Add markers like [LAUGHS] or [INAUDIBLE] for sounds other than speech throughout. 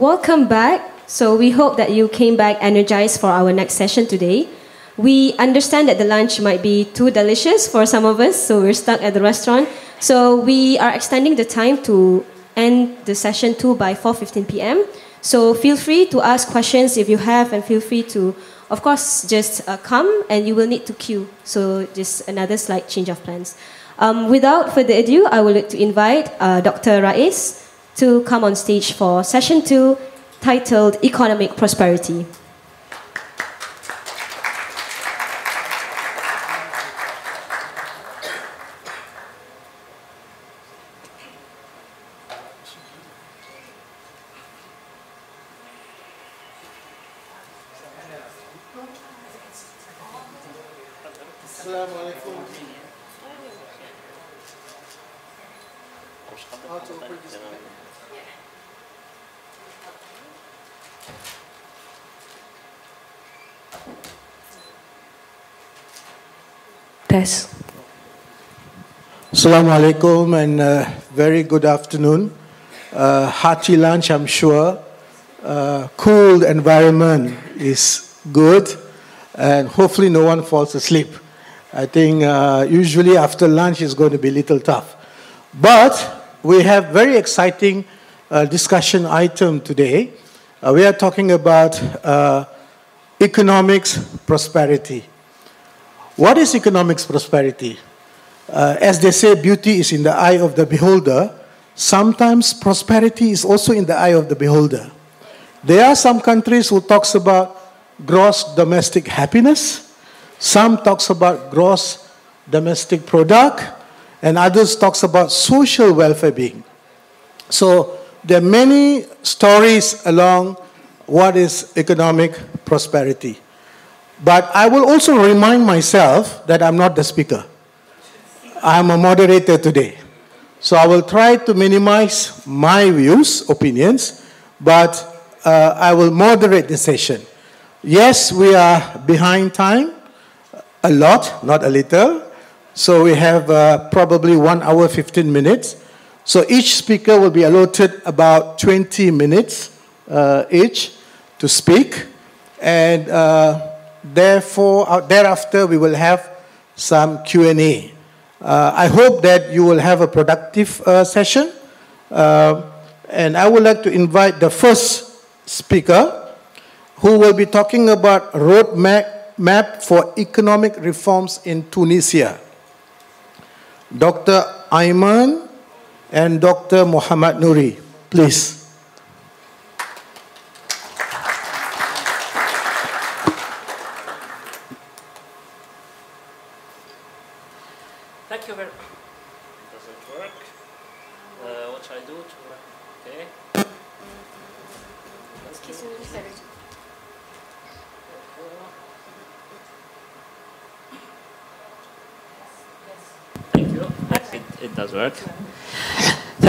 Welcome back. So we hope that you came back energized for our next session today. We understand that the lunch might be too delicious for some of us, so we're stuck at the restaurant. So we are extending the time to end the session two by 4:15 p.m. So feel free to ask questions if you have, and feel free to, of course, just uh, come and you will need to queue. So just another slight change of plans. Um, without further ado, I would like to invite uh, Dr. Rais to come on stage for session two, titled Economic Prosperity. Test. Assalamu alaikum and uh, very good afternoon. Uh, hearty lunch, I'm sure. Uh, cool environment is good, and hopefully no one falls asleep. I think uh, usually after lunch is going to be a little tough. But we have very exciting uh, discussion item today. Uh, we are talking about uh, economics prosperity. What is economics prosperity? Uh, as they say, beauty is in the eye of the beholder. Sometimes prosperity is also in the eye of the beholder. There are some countries who talks about gross domestic happiness. Some talks about gross domestic product, and others talks about social welfare being. So there are many stories along what is economic prosperity. But I will also remind myself that I'm not the speaker. I'm a moderator today. So I will try to minimize my views, opinions, but uh, I will moderate the session. Yes, we are behind time, a lot, not a little. So we have uh, probably one hour, 15 minutes. So each speaker will be allotted about 20 minutes uh, each to speak. And uh, Therefore, uh, thereafter, we will have some Q&A. Uh, I hope that you will have a productive uh, session. Uh, and I would like to invite the first speaker who will be talking about roadmap map for economic reforms in Tunisia. Dr. Ayman and Dr. Muhammad Nouri, please.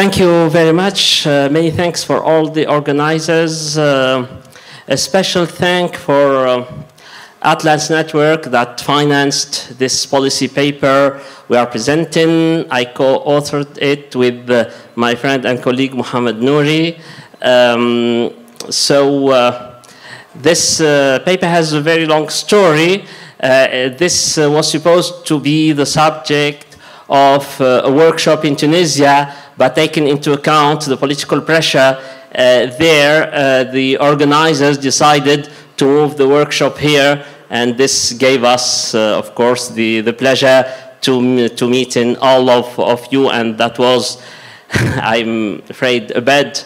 Thank you very much. Uh, many thanks for all the organizers. Uh, a special thank for uh, Atlas Network that financed this policy paper we are presenting. I co-authored it with uh, my friend and colleague Muhammad Nouri. Um, so uh, this uh, paper has a very long story. this was supposed to be the subject of a workshop in Tunisia but taking into account the political pressure uh, there, uh, the organizers decided to move the workshop here, and this gave us, uh, of course, the, the pleasure to, to meeting all of, of you, and that was, [LAUGHS] I'm afraid, a bad,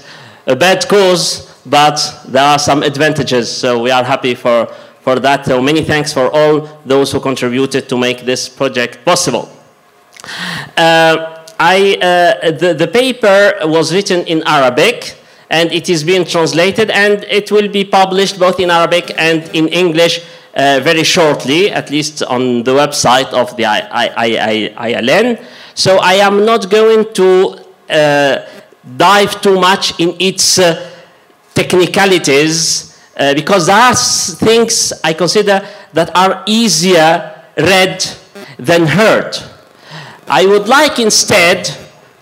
a bad cause, but there are some advantages, so we are happy for, for that. So many thanks for all those who contributed to make this project possible. Uh, I, uh, the, the paper was written in Arabic and it is being translated and it will be published both in Arabic and in English uh, very shortly, at least on the website of the ILN. So I am not going to uh, dive too much in its uh, technicalities uh, because there are things I consider that are easier read than heard. I would like instead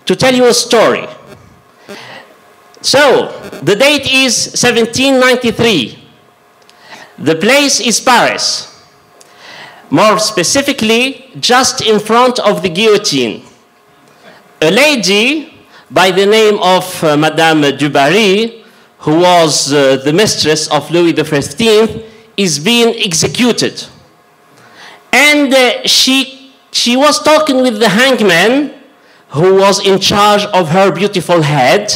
to tell you a story. So, the date is 1793. The place is Paris. More specifically, just in front of the guillotine. A lady by the name of uh, Madame du Barry, who was uh, the mistress of Louis XV, is being executed. And uh, she, she was talking with the hangman, who was in charge of her beautiful head,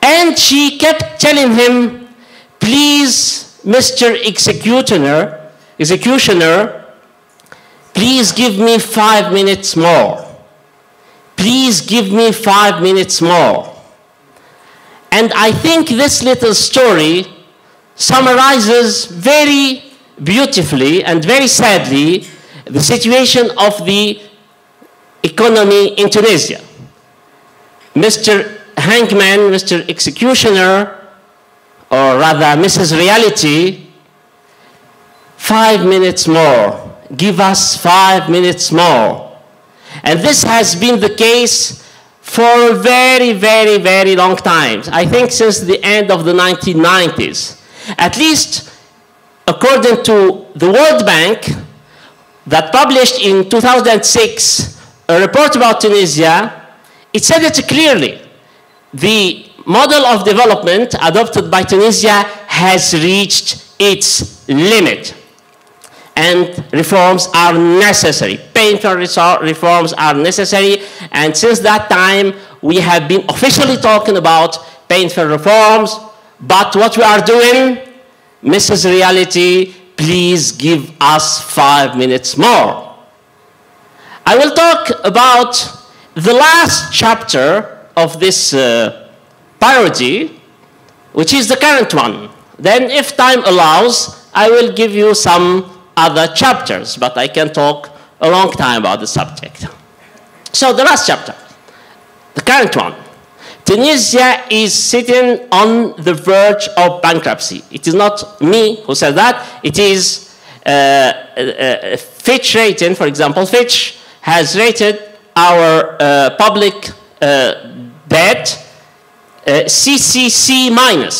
and she kept telling him, please, Mr. Executioner, executioner, please give me five minutes more. Please give me five minutes more. And I think this little story summarizes very beautifully and very sadly the situation of the economy in Tunisia. Mr hangman, Mr. Executioner, or rather Mrs. Reality, five minutes more. Give us five minutes more. And this has been the case for a very, very, very long time. I think since the end of the 1990s. At least according to the World Bank that published in 2006 a report about Tunisia, it said it clearly the model of development adopted by Tunisia has reached its limit. And reforms are necessary. Painful reforms are necessary. And since that time, we have been officially talking about painful reforms. But what we are doing, misses Reality, please give us five minutes more. I will talk about the last chapter of this uh, parody, which is the current one. Then, if time allows, I will give you some other chapters, but I can talk a long time about the subject. So, the last chapter, the current one. Tunisia is sitting on the verge of bankruptcy. It is not me who said that, it is uh, uh, uh Fitch rating, for example. Fitch has rated our uh, public uh, debt uh, CCC minus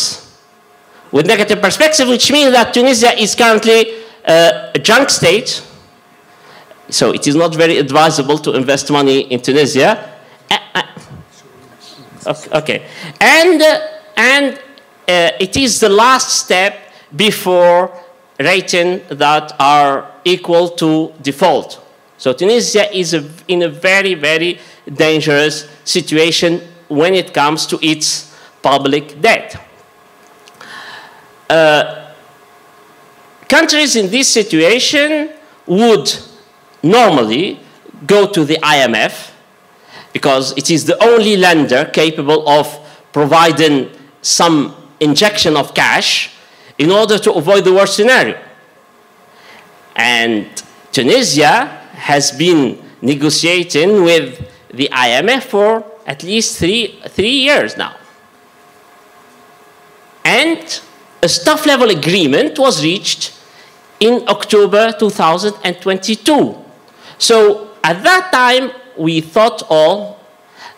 with negative perspective, which means that Tunisia is currently uh, a junk state. So it is not very advisable to invest money in Tunisia. Okay. And, and uh, it is the last step before rating that are equal to default. So Tunisia is a, in a very, very dangerous situation when it comes to its public debt. Uh, countries in this situation would normally go to the IMF because it is the only lender capable of providing some injection of cash in order to avoid the worst scenario. And Tunisia has been negotiating with the IMF for at least three, three years now. And a staff level agreement was reached in October 2022. So at that time, we thought all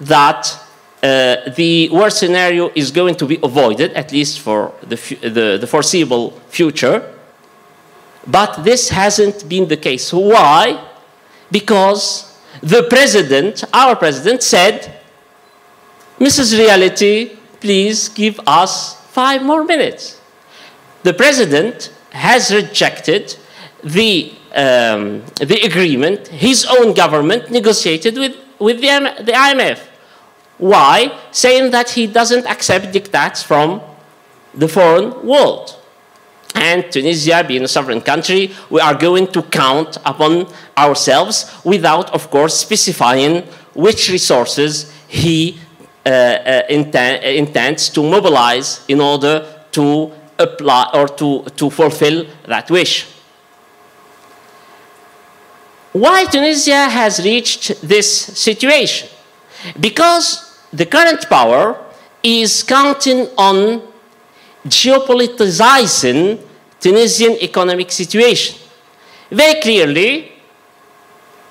that uh, the worst scenario is going to be avoided, at least for the, the, the, foreseeable future. But this hasn't been the case. Why? Because the president, our president, said Mrs. Reality, please give us five more minutes. The president has rejected the, um, the agreement his own government negotiated with, with the, the IMF. Why? Saying that he doesn't accept diktats from the foreign world. And Tunisia, being a sovereign country, we are going to count upon ourselves without, of course, specifying which resources he uh, uh, intent, intends to mobilize in order to apply or to, to fulfill that wish. Why Tunisia has reached this situation? Because the current power is counting on geopoliticizing Tunisian economic situation. Very clearly,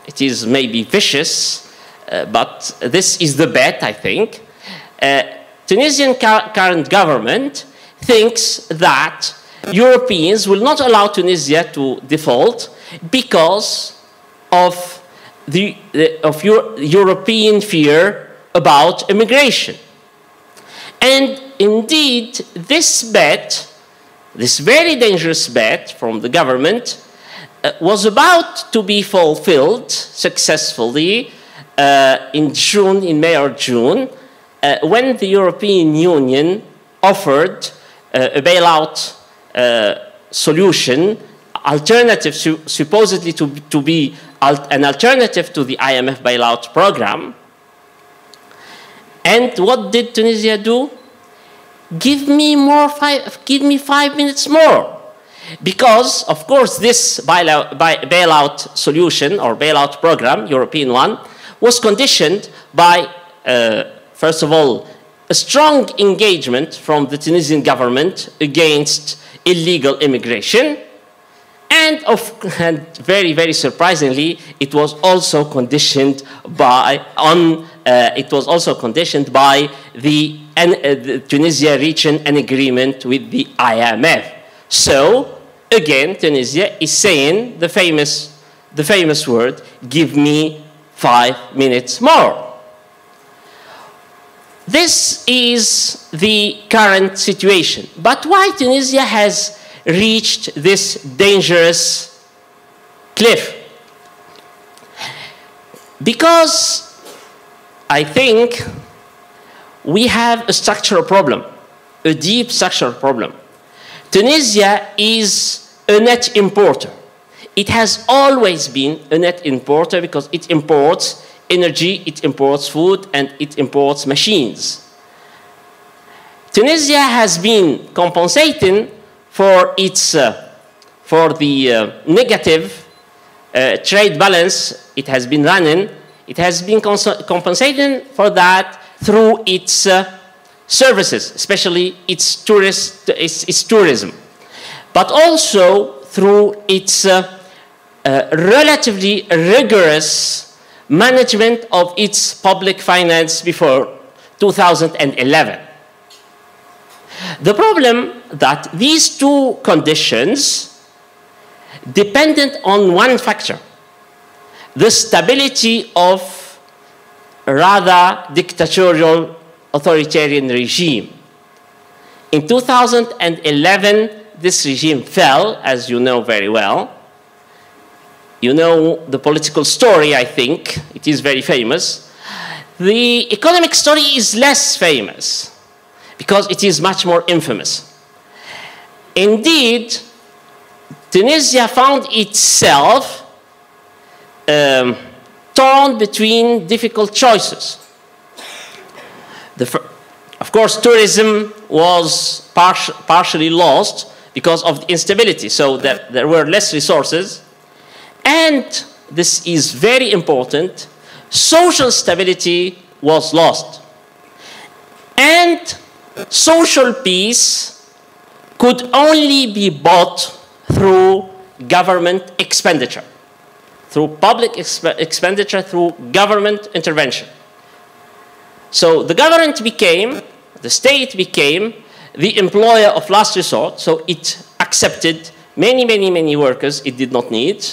it is maybe vicious, uh, but this is the bet, I think. Uh, Tunisian current government thinks that Europeans will not allow Tunisia to default because of the, of Euro European fear about immigration. And indeed, this bet, this very dangerous bet from the government, uh, was about to be fulfilled successfully uh, in June, in May or June, uh, when the European Union offered uh, a bailout uh, solution, alternative su supposedly to, to be al an alternative to the IMF bailout program. And what did Tunisia do? Give me more five, give me five minutes more. Because, of course, this bailout, solution or bailout program, European one, was conditioned by, uh, first of all, a strong engagement from the Tunisian government against illegal immigration. And, of, and very, very surprisingly, it was also conditioned by, on, uh, it was also conditioned by the, uh, the Tunisia reaching an agreement with the IMF. So, again, Tunisia is saying the famous, the famous word, give me five minutes more. This is the current situation. But why Tunisia has reached this dangerous cliff? Because I think we have a structural problem, a deep structural problem. Tunisia is a net importer. It has always been a net importer because it imports energy, it imports food, and it imports machines. Tunisia has been compensating for its uh, for the uh, negative uh, trade balance it has been running. It has been compensating for that through its services, especially its tourist its, its, tourism, but also through its uh, relatively rigorous management of its public finance before 2011. The problem that these two conditions dependent on one factor, the stability of rather dictatorial authoritarian regime. In 2011, this regime fell, as you know very well, you know the political story, I think. It is very famous. The economic story is less famous because it is much more infamous. Indeed, Tunisia found itself um, torn between difficult choices. of course, tourism was par partially lost because of the instability, so that there were less resources and this is very important, social stability was lost. And social peace could only be bought through government expenditure, through public exp expenditure, through government intervention. So the government became, the state became the employer of last resort, so it accepted many, many, many workers it did not need,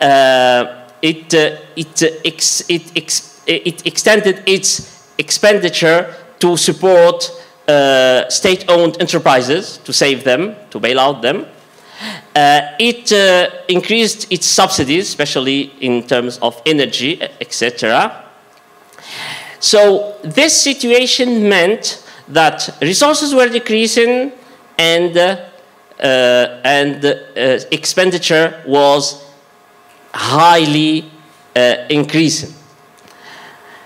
uh, it, uh, it, uh, ex it, ex it extended its expenditure to support uh, state-owned enterprises to save them, to bail out them. Uh, it uh, increased its subsidies, especially in terms of energy, etc. So this situation meant that resources were decreasing and, and expenditure was highly uh, increasing.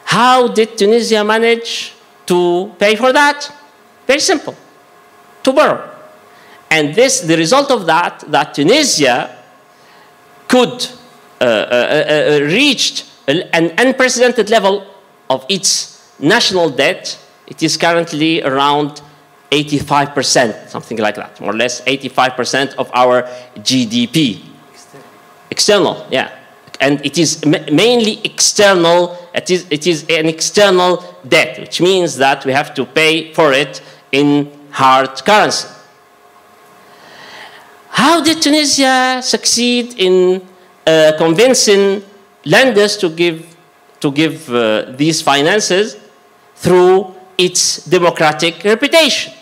How did Tunisia manage to pay for that? Very simple, to borrow. And this, the result of that, that Tunisia could uh, uh, uh, uh reach an unprecedented level of its national debt. It is currently around 85%, something like that, more or less 85% of our GDP. External, yeah. And it is mainly external, it is, it is an external debt, which means that we have to pay for it in hard currency. How did Tunisia succeed in uh, convincing lenders to give, to give uh, these finances? Through its democratic reputation.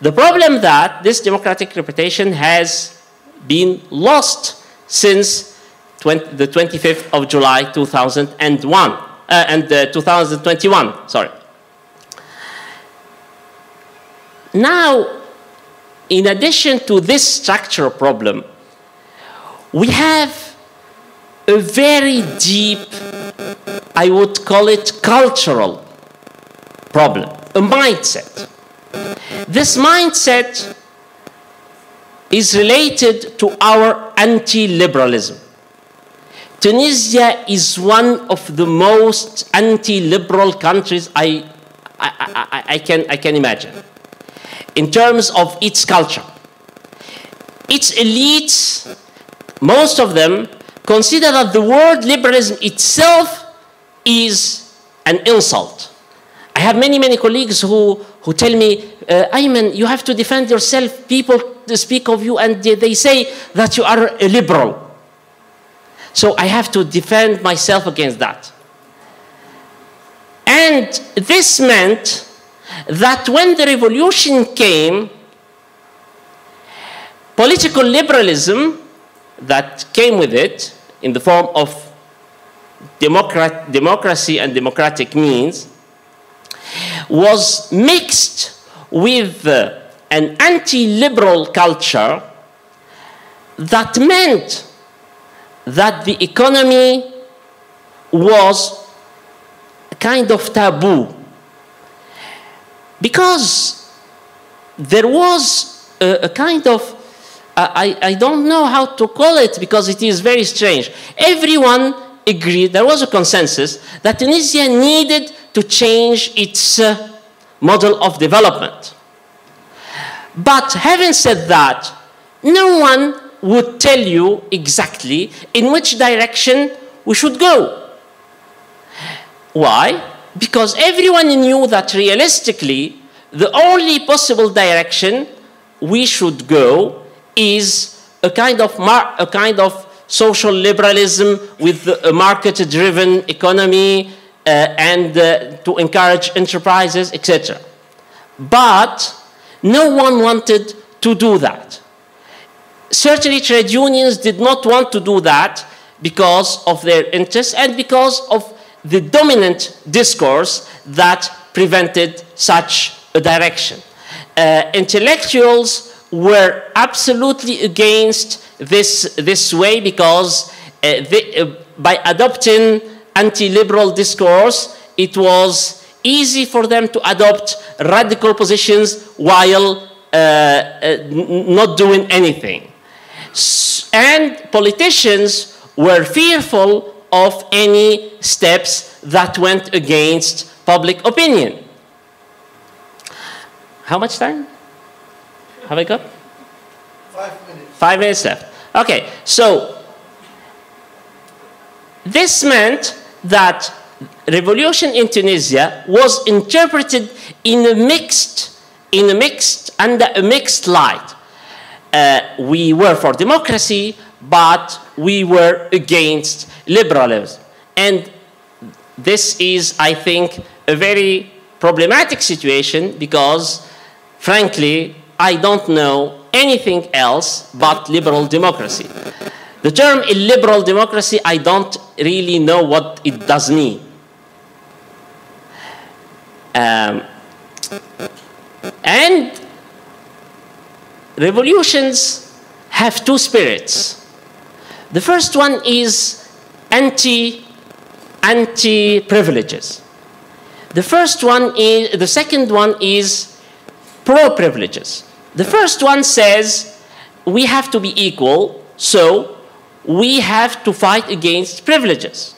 The problem that this democratic reputation has been lost since 20, the 25th of July 2001 uh, and uh, 2021, sorry. Now, in addition to this structural problem, we have a very deep, I would call it cultural problem, a mindset. This mindset is related to our anti-liberalism. Tunisia is one of the most anti-liberal countries I, I, I, I, can, I can imagine in terms of its culture. Its elites, most of them, consider that the word liberalism itself is an insult. I have many, many colleagues who, who tell me, uh, Ayman, you have to defend yourself. People speak of you and they say that you are a liberal. So I have to defend myself against that. And this meant that when the revolution came, political liberalism that came with it in the form of democrat, democracy and democratic means was mixed with uh, an anti-liberal culture that meant that the economy was a kind of taboo because there was a, a kind of I, I don't know how to call it because it is very strange. Everyone agreed, there was a consensus, that Tunisia needed to change its uh, model of development. But having said that, no one would tell you exactly in which direction we should go. Why? Because everyone knew that realistically, the only possible direction we should go is a kind of, a kind of social liberalism with a market-driven economy uh, and uh, to encourage enterprises, etc. But no one wanted to do that. Certainly trade unions did not want to do that because of their interests and because of the dominant discourse that prevented such a direction. Uh, intellectuals were absolutely against this, this way because uh, they, uh, by adopting anti-liberal discourse, it was easy for them to adopt radical positions while uh, uh not doing anything. And politicians were fearful of any steps that went against public opinion. How much time? Have I got? Five minutes. Five minutes left. Okay, so this meant that revolution in Tunisia was interpreted in a mixed, in a mixed, under a mixed light. Uh, we were for democracy, but we were against liberalism. And this is, I think, a very problematic situation because, frankly, I don't know anything else but liberal democracy. The term illiberal democracy, I don't really know what it does mean. Um, and revolutions have two spirits. The first one is anti anti privileges. The first one is the second one is pro privileges. The first one says we have to be equal, so we have to fight against privileges.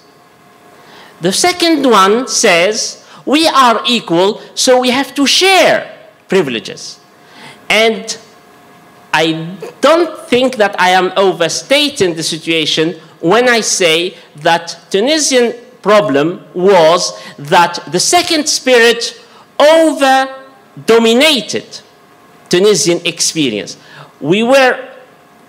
The second one says we are equal, so we have to share privileges. And I don't think that I am overstating the situation when I say that Tunisian problem was that the second spirit over dominated Tunisian experience. We were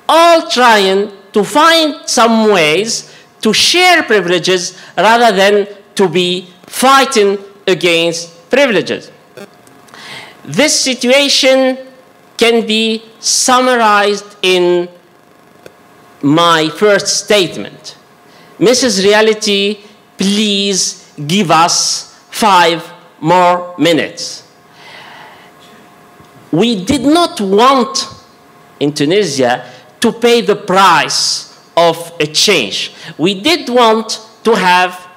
all trying to find some ways to share privileges rather than to be fighting against privileges. This situation can be summarized in my first statement. Mrs. Reality, please give us five more minutes. We did not want in Tunisia to pay the price of a change. We did want to have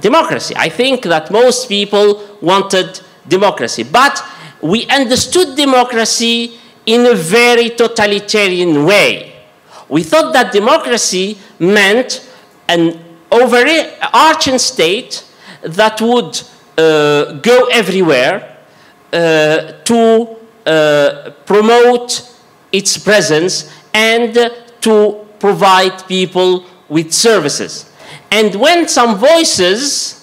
democracy. I think that most people wanted democracy, but we understood democracy in a very totalitarian way. We thought that democracy meant an overarching state that would uh, go everywhere uh, to uh, promote its presence and to provide people with services. And when some voices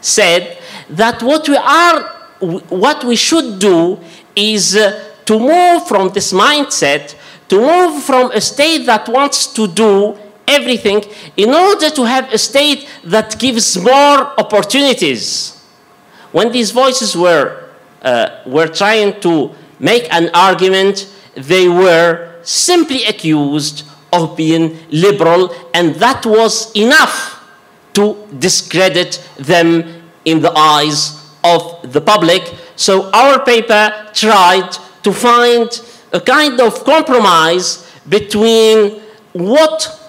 said that what we are, what we should do is uh, to move from this mindset, to move from a state that wants to do everything in order to have a state that gives more opportunities. When these voices were, uh, were trying to make an argument, they were simply accused of being liberal, and that was enough to discredit them in the eyes of the public. So our paper tried to find a kind of compromise between what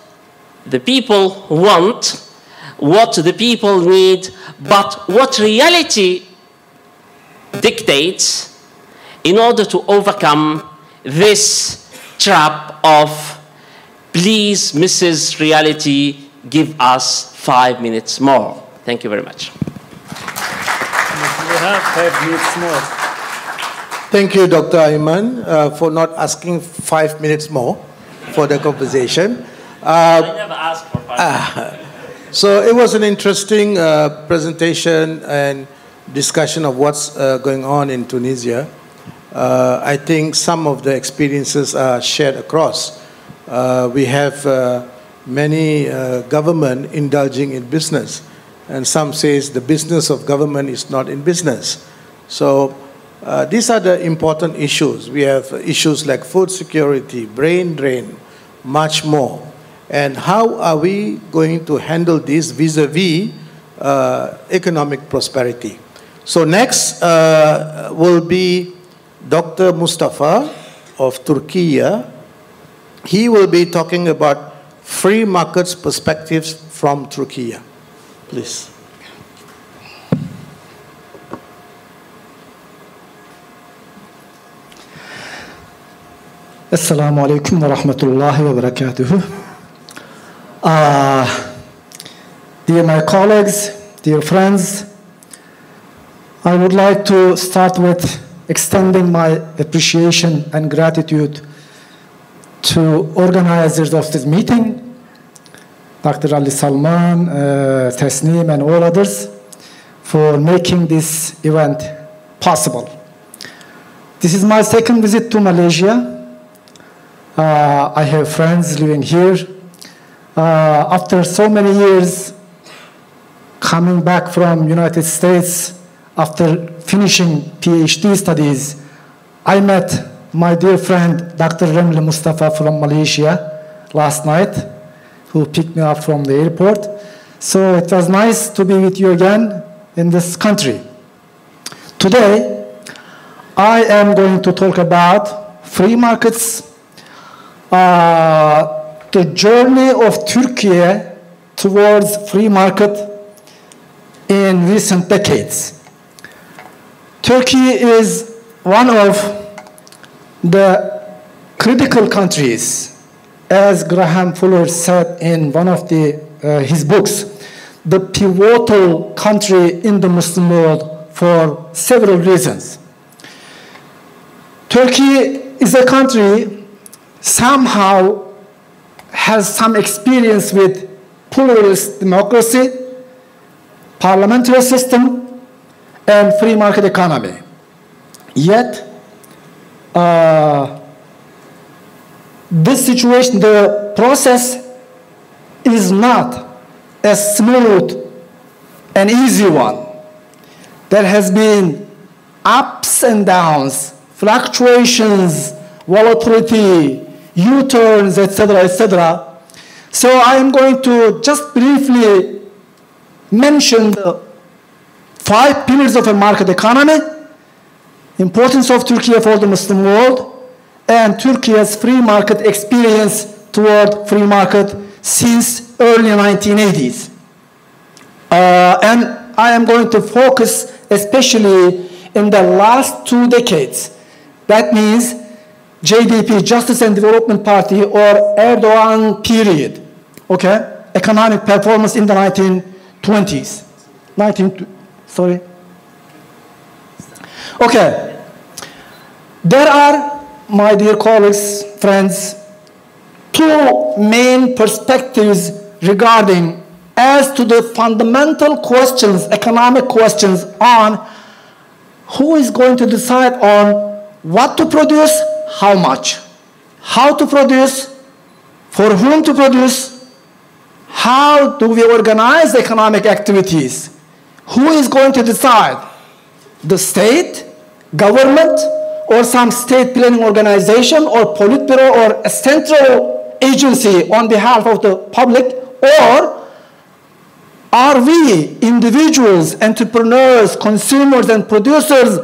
the people want, what the people need, but what reality dictates in order to overcome this trap of please, Mrs. Reality, give us five minutes more. Thank you very much. We have five minutes more. Thank you, Dr. Ayman, uh, for not asking five minutes more for the conversation. I never asked for five [LAUGHS] So it was an interesting uh, presentation and discussion of what's uh, going on in Tunisia. Uh, I think some of the experiences are shared across. Uh, we have uh, many uh, government indulging in business, and some says the business of government is not in business. So uh, these are the important issues. We have issues like food security, brain drain, much more. And how are we going to handle this vis-a-vis uh, economic prosperity? So next uh, will be Dr. Mustafa of Turkey. He will be talking about free markets perspectives from Turkey. Please. Assalamu alaikum wa rahmatullahi wa barakatuh. Uh, dear my colleagues, dear friends, I would like to start with extending my appreciation and gratitude to organizers of this meeting, Dr. Ali Salman, uh, Tasneem, and all others, for making this event possible. This is my second visit to Malaysia. Uh, I have friends living here. Uh, after so many years coming back from United States after finishing PhD studies, I met my dear friend Dr. Remli Mustafa from Malaysia last night, who picked me up from the airport. So it was nice to be with you again in this country. Today, I am going to talk about free markets, uh, the journey of Turkey towards free market in recent decades. Turkey is one of the critical countries, as Graham Fuller said in one of the, uh, his books, the pivotal country in the Muslim world for several reasons. Turkey is a country somehow has some experience with pluralist democracy, parliamentary system, and free market economy. Yet, uh, this situation, the process is not a smooth and easy one. There has been ups and downs, fluctuations, volatility, U-turns, etc., etc. So I am going to just briefly mention the five pillars of a market economy, importance of Turkey for the Muslim world, and Turkey's free market experience toward free market since early 1980s. Uh, and I am going to focus especially in the last two decades. That means JDP, Justice and Development Party, or Erdogan period, okay? Economic performance in the 1920s. 19, sorry. Okay. There are, my dear colleagues, friends, two main perspectives regarding as to the fundamental questions, economic questions on who is going to decide on what to produce, how much, how to produce, for whom to produce, how do we organize economic activities, who is going to decide, the state, government, or some state planning organization or politburo or a central agency on behalf of the public, or are we, individuals, entrepreneurs, consumers, and producers,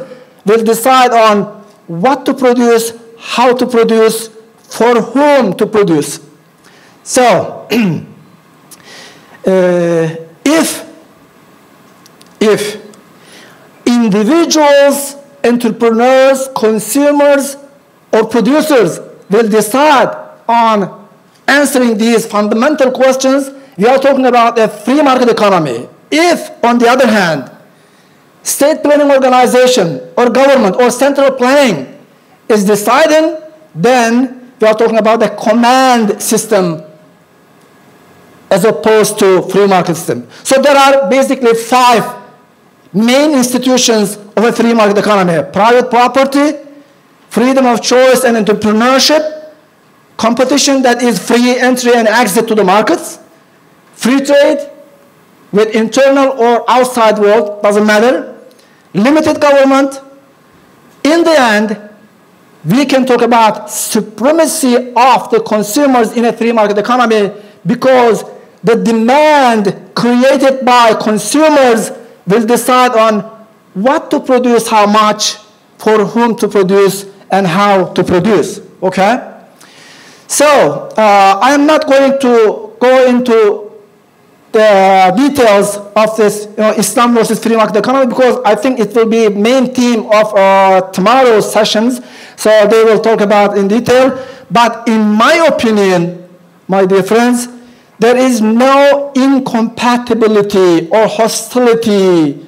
will decide on what to produce, how to produce, for whom to produce? So, [CLEARS THROAT] uh, if, if individuals, entrepreneurs, consumers, or producers will decide on answering these fundamental questions, we are talking about a free market economy. If, on the other hand, state planning organization or government or central planning is deciding, then we are talking about a command system as opposed to free market system. So there are basically five main institutions of a free market economy. Private property, freedom of choice and entrepreneurship, competition that is free entry and exit to the markets, Free trade with internal or outside world, doesn't matter. Limited government. In the end, we can talk about supremacy of the consumers in a free market economy because the demand created by consumers will decide on what to produce, how much, for whom to produce, and how to produce. Okay? So, uh, I am not going to go into the details of this you know, Islam versus free market economy because I think it will be main theme of uh, tomorrow's sessions. So they will talk about in detail. But in my opinion, my dear friends, there is no incompatibility or hostility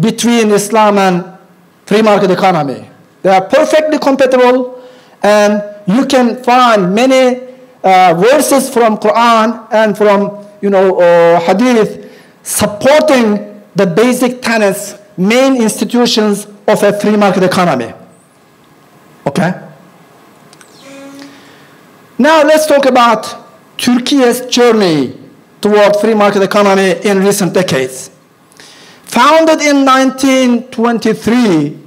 between Islam and free market economy. They are perfectly compatible and you can find many uh, verses from Quran and from you know, uh, hadith supporting the basic tenets, main institutions of a free market economy. Okay? Now let's talk about Turkey's journey toward free market economy in recent decades. Founded in 1923,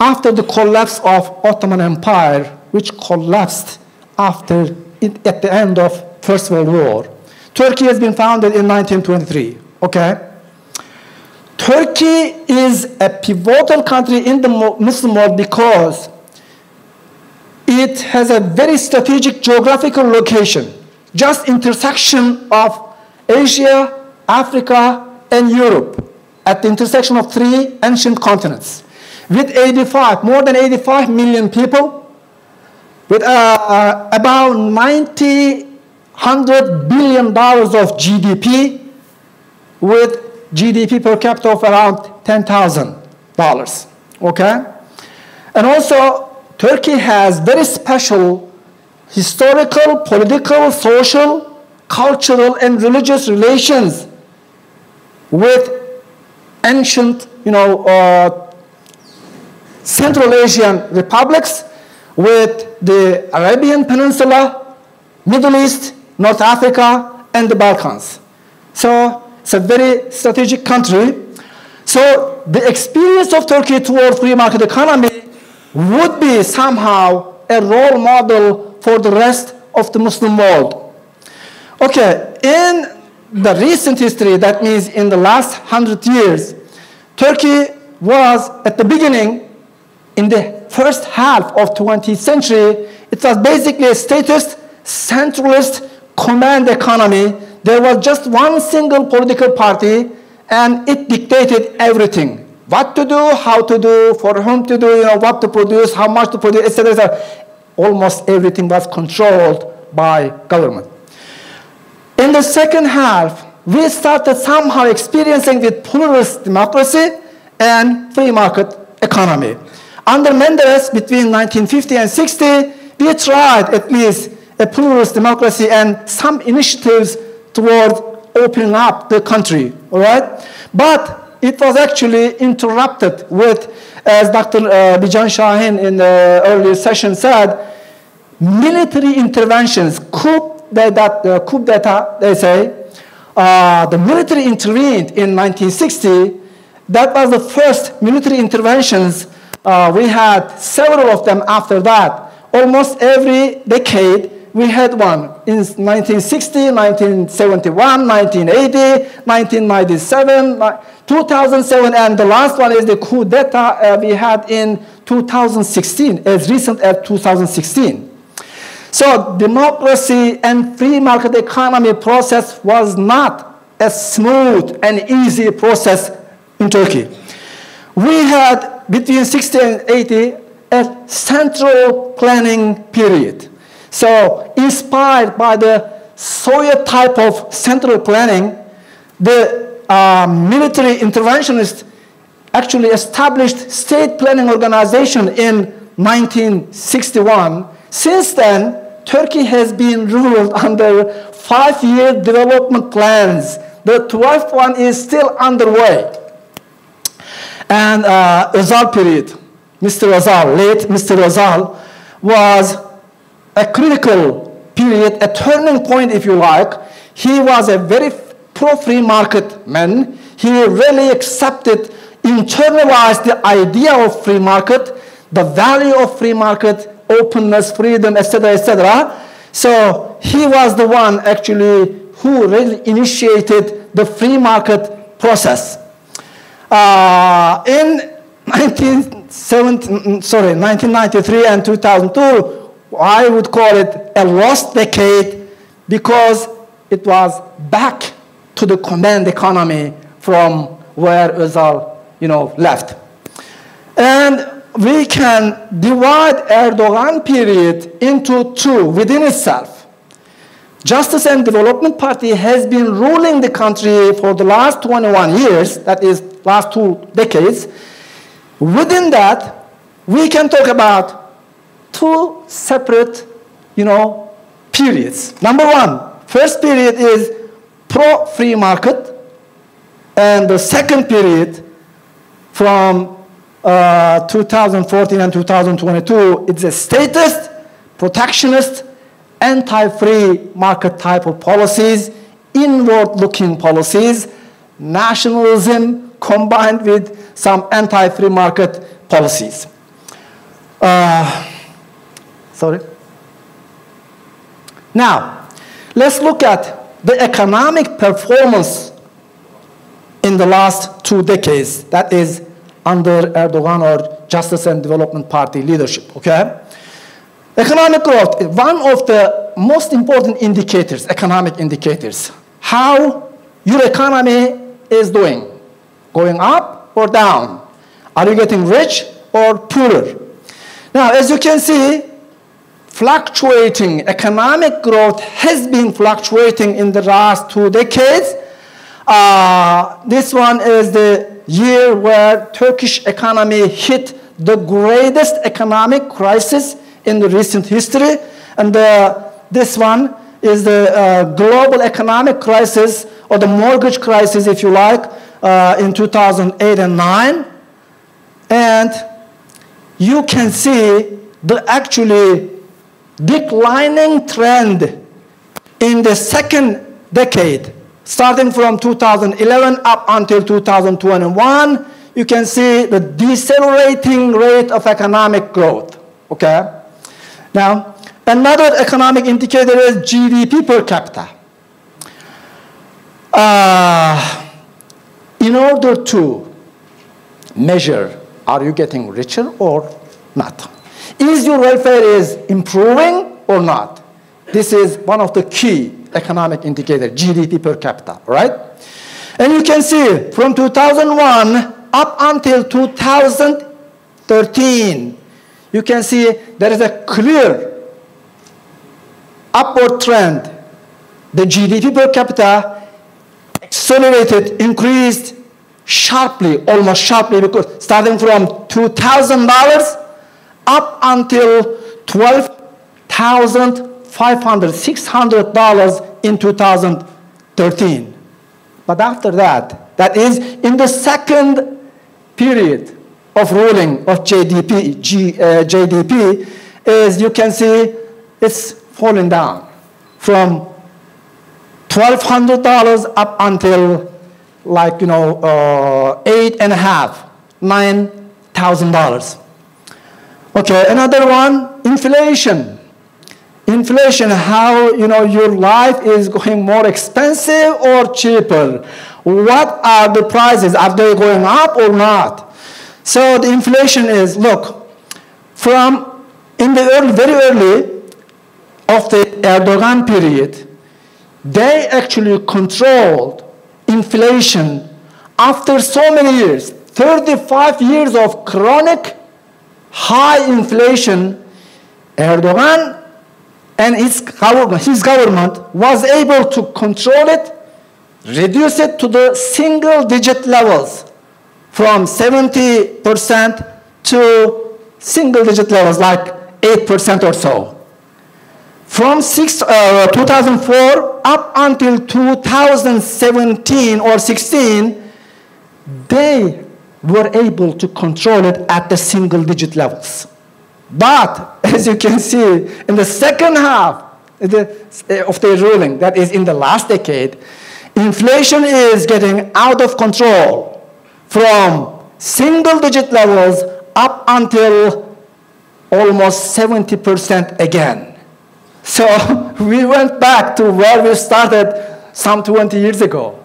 after the collapse of Ottoman Empire, which collapsed after at the end of First World War, Turkey has been founded in 1923, okay? Turkey is a pivotal country in the Muslim world because it has a very strategic geographical location, just intersection of Asia, Africa, and Europe, at the intersection of three ancient continents. With 85, more than 85 million people, with uh, uh, about 90 $100 billion of GDP with GDP per capita of around $10,000. Okay? And also, Turkey has very special historical, political, social, cultural, and religious relations with ancient, you know, uh, Central Asian republics, with the Arabian Peninsula, Middle East, North Africa, and the Balkans. So it's a very strategic country. So the experience of Turkey toward free market economy would be somehow a role model for the rest of the Muslim world. Okay, in the recent history, that means in the last hundred years, Turkey was at the beginning, in the first half of 20th century, it was basically a statist, centralist command economy. There was just one single political party, and it dictated everything. What to do, how to do, for whom to do, you know, what to produce, how much to produce, etc. etc. Almost everything was controlled by government. In the second half, we started somehow experiencing with pluralist democracy and free market economy. Under Menderes, between 1950 and 60, we tried at least a pluralist democracy and some initiatives toward opening up the country, all right? But it was actually interrupted with, as Dr. Uh, Bican Şahin in the earlier session said, military interventions, coup d'etat, uh, they say, uh, the military intervened in 1960. That was the first military interventions. Uh, we had several of them after that. Almost every decade, we had one in 1960, 1971, 1980, 1997, 2007, and the last one is the coup d'etat uh, we had in 2016, as recent as 2016. So democracy and free market economy process was not a smooth and easy process in Turkey. We had between 60 and 80 a central planning period. So inspired by the Soviet type of central planning, the uh, military interventionists actually established state planning organization in 1961. Since then, Turkey has been ruled [LAUGHS] under five-year development plans. The 12th one is still underway. And uh, Özal period, Mr. Özal, late Mr. Özal, was a critical period, a turning point, if you like. He was a very pro-free market man. He really accepted, internalized the idea of free market, the value of free market, openness, freedom, etc., etc. So he was the one actually who really initiated the free market process. Uh, in [LAUGHS] 1970, sorry, 1993 and 2002, I would call it a lost decade because it was back to the command economy from where Özal, you know, left. And we can divide Erdogan period into two within itself. Justice and Development Party has been ruling the country for the last 21 years, that is last two decades. Within that, we can talk about two separate, you know, periods. Number one, first period is pro-free market, and the second period from uh, 2014 and 2022, it's a statist, protectionist, anti-free market type of policies, inward-looking policies, nationalism combined with some anti-free market policies. Uh, sorry. Now, let's look at the economic performance in the last two decades. That is under Erdogan or Justice and Development Party leadership, okay? Economic growth, one of the most important indicators, economic indicators, how your economy is doing, going up or down? Are you getting rich or poorer? Now, as you can see, fluctuating economic growth has been fluctuating in the last two decades. Uh, this one is the year where Turkish economy hit the greatest economic crisis in the recent history. And uh, this one is the uh, global economic crisis, or the mortgage crisis, if you like, uh, in 2008 and 9. And you can see the actually declining trend in the second decade, starting from 2011 up until 2021, you can see the decelerating rate of economic growth. Okay? Now, another economic indicator is GDP per capita. Uh, in order to measure are you getting richer or not? Is your welfare is improving or not? This is one of the key economic indicators, GDP per capita, right? And you can see from 2001 up until 2013, you can see there is a clear upward trend. The GDP per capita accelerated, increased sharply, almost sharply, because starting from $2,000 up until $12,500, $600 in 2013. But after that, that is in the second period of ruling of JDP, G, uh, JDP, is you can see it's falling down from $1,200 up until like, you know, uh, eight and a half, nine thousand dollars. Okay, another one, inflation. Inflation, how, you know, your life is going more expensive or cheaper. What are the prices? Are they going up or not? So the inflation is, look, from in the early, very early of the Erdogan period, they actually controlled inflation after so many years, 35 years of chronic high inflation, Erdogan and his government, his government was able to control it, reduce it to the single digit levels from 70% to single digit levels like 8% or so. From six, uh, 2004 up until 2017 or 16, they were able to control it at the single digit levels. But as you can see, in the second half of the ruling, that is in the last decade, inflation is getting out of control from single digit levels up until almost 70% again. So [LAUGHS] we went back to where we started some 20 years ago.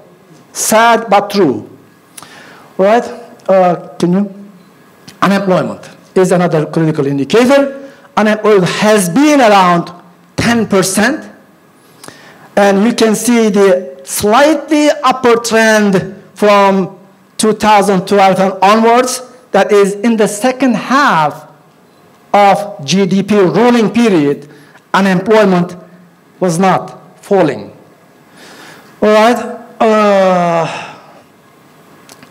Sad but true. Right? Uh, can you? Unemployment is another critical indicator. Unemployment has been around 10%. And you can see the slightly upward trend from 2012 and onwards. That is in the second half of JDP ruling period unemployment was not falling. All right? Uh,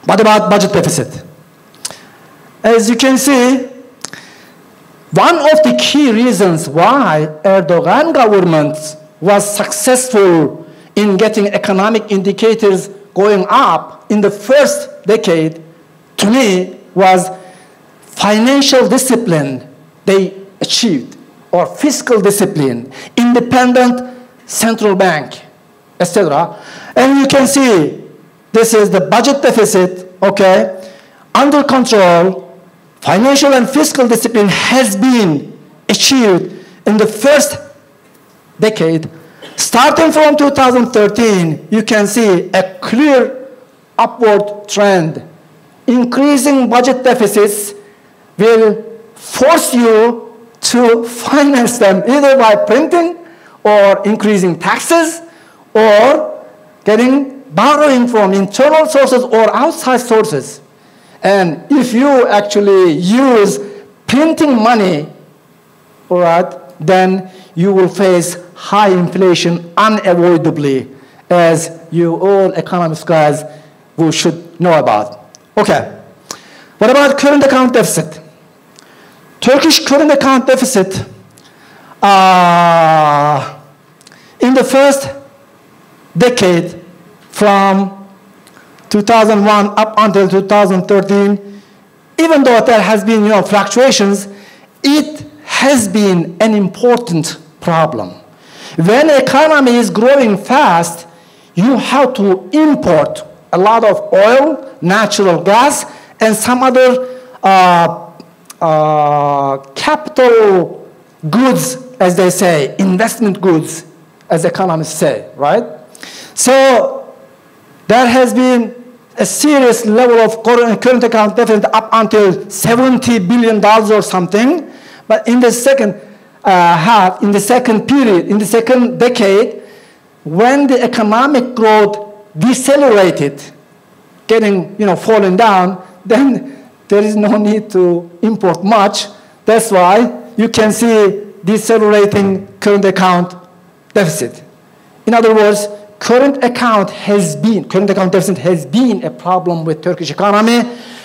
what about budget deficit? As you can see, one of the key reasons why Erdogan government was successful in getting economic indicators going up in the first decade, to me, was financial discipline they achieved or fiscal discipline, independent central bank, etc. And you can see this is the budget deficit, okay, under control. Financial and fiscal discipline has been achieved in the first decade. Starting from 2013, you can see a clear upward trend. Increasing budget deficits will force you to finance them either by printing or increasing taxes or getting borrowing from internal sources or outside sources. And if you actually use printing money, all right, then you will face high inflation unavoidably, as you all economists guys will should know about. Okay. What about current account deficit? Turkish current account deficit uh, in the first decade from 2001 up until 2013, even though there has been you know, fluctuations, it has been an important problem. When economy is growing fast, you have to import a lot of oil, natural gas, and some other uh, uh, capital goods, as they say, investment goods, as economists say, right? So there has been a serious level of current account deficit up until $70 billion or something. But in the second uh, half, in the second period, in the second decade, when the economic growth decelerated, getting, you know, falling down, [LAUGHS] then there is no need to import much. That's why you can see decelerating current account deficit. In other words, current account has been, current account deficit has been a problem with Turkish economy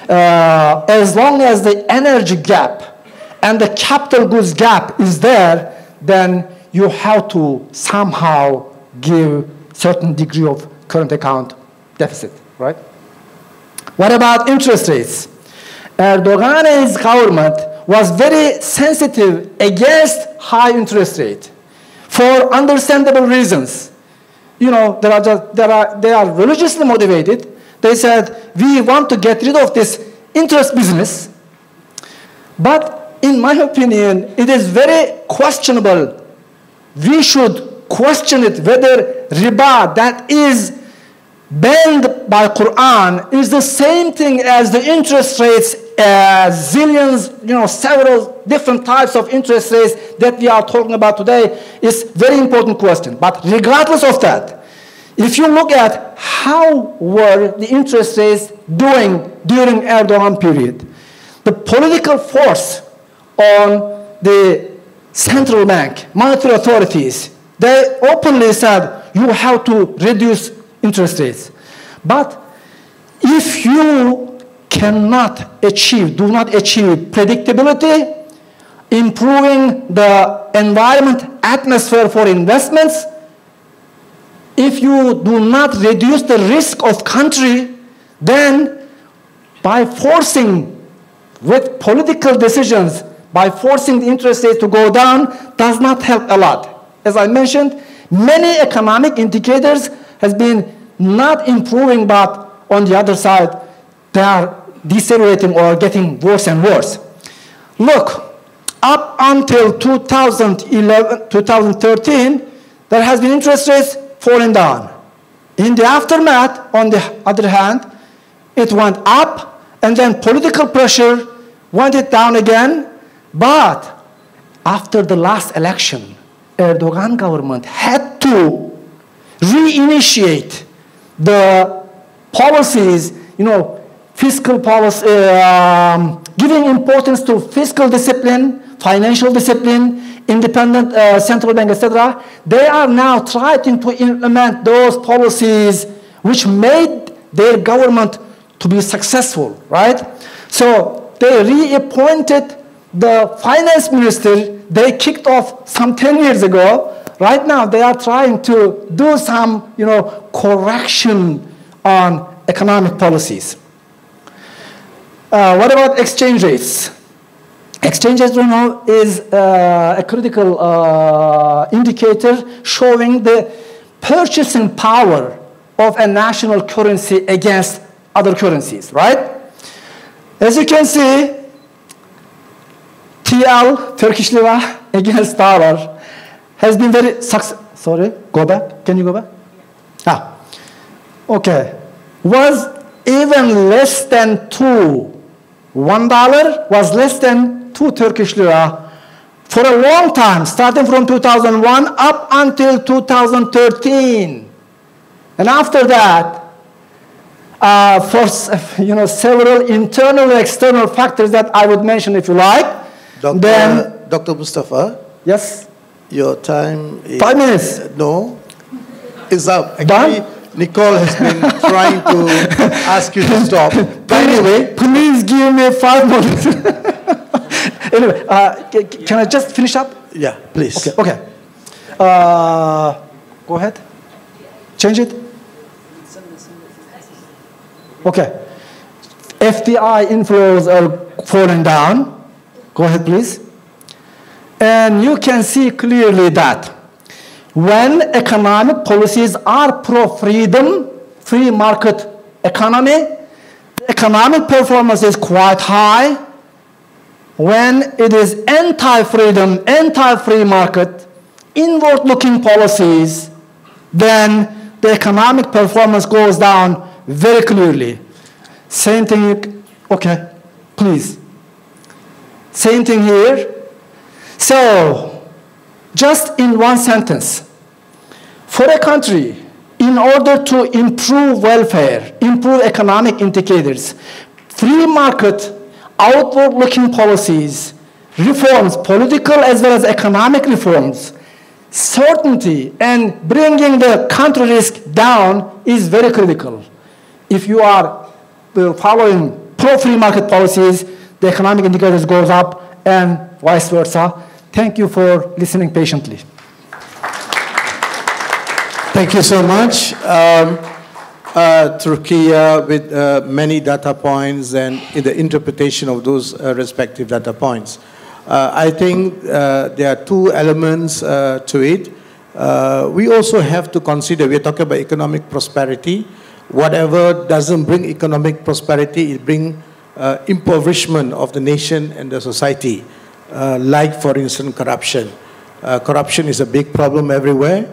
uh, as long as the energy gap and the capital goods gap is there, then you have to somehow give certain degree of current account deficit, right? What about interest rates? Erdogan's government was very sensitive against high interest rate for understandable reasons you know, there are just, there are, they are religiously motivated. They said, we want to get rid of this interest business. But in my opinion, it is very questionable. We should question it whether riba that is banned by Quran is the same thing as the interest rates, uh, zillions, you know, several different types of interest rates that we are talking about today is very important question. But regardless of that, if you look at how were the interest rates doing during Erdogan period, the political force on the central bank, monetary authorities, they openly said you have to reduce interest rates. But if you cannot achieve, do not achieve predictability, improving the environment atmosphere for investments, if you do not reduce the risk of country, then by forcing with political decisions, by forcing the interest rates to go down, does not help a lot. As I mentioned, many economic indicators has been not improving, but on the other side, they are decelerating or getting worse and worse. Look, up until 2011, 2013, there has been interest rates falling down. In the aftermath, on the other hand, it went up, and then political pressure went it down again. But after the last election, Erdogan government had to reinitiate the policies, you know, fiscal policy, um, giving importance to fiscal discipline, financial discipline, independent uh, central bank, etc. They are now trying to implement those policies which made their government to be successful, right? So they reappointed the finance minister they kicked off some 10 years ago. Right now, they are trying to do some, you know, correction on economic policies. Uh, what about exchange rates? Exchange rate, you know, is uh, a critical uh, indicator showing the purchasing power of a national currency against other currencies, right? As you can see, TL, Turkish lira, [LAUGHS] against dollar, has been very successful. Sorry, go back. Can you go back? Ah, okay. Was even less than two. One dollar was less than two Turkish lira for a long time, starting from 2001 up until 2013. And after that, uh, for [LAUGHS] you know several internal and external factors that I would mention if you like, Dr. then Dr. Mustafa, yes, your time is, Five minutes. no, is up. Done? Nicole has been trying to [LAUGHS] ask you to stop. But please, anyway, please give me five minutes. [LAUGHS] anyway, uh, can I just finish up? Yeah, please. Okay, okay. Uh, go ahead. Change it. Okay. FDI inflows are falling down. Go ahead, please. And you can see clearly that when economic policies are pro-freedom, free market economy, economic performance is quite high. When it is anti-freedom, anti-free market, inward-looking policies, then the economic performance goes down very clearly. Same thing, okay, please. Same thing here. So, just in one sentence, for a country, in order to improve welfare, improve economic indicators, free market, outward looking policies, reforms, political as well as economic reforms, certainty and bringing the country risk down is very critical. If you are uh, following pro-free market policies, the economic indicators goes up and vice versa. Thank you for listening patiently. Thank you so much. Um, uh, Turkey with uh, many data points and in the interpretation of those uh, respective data points. Uh, I think uh, there are two elements uh, to it. we also have to consider, we're talking about economic prosperity. Whatever doesn't bring economic prosperity, it brings impoverishment of the nation and the society, like, for instance, corruption. corruption is a big problem everywhere.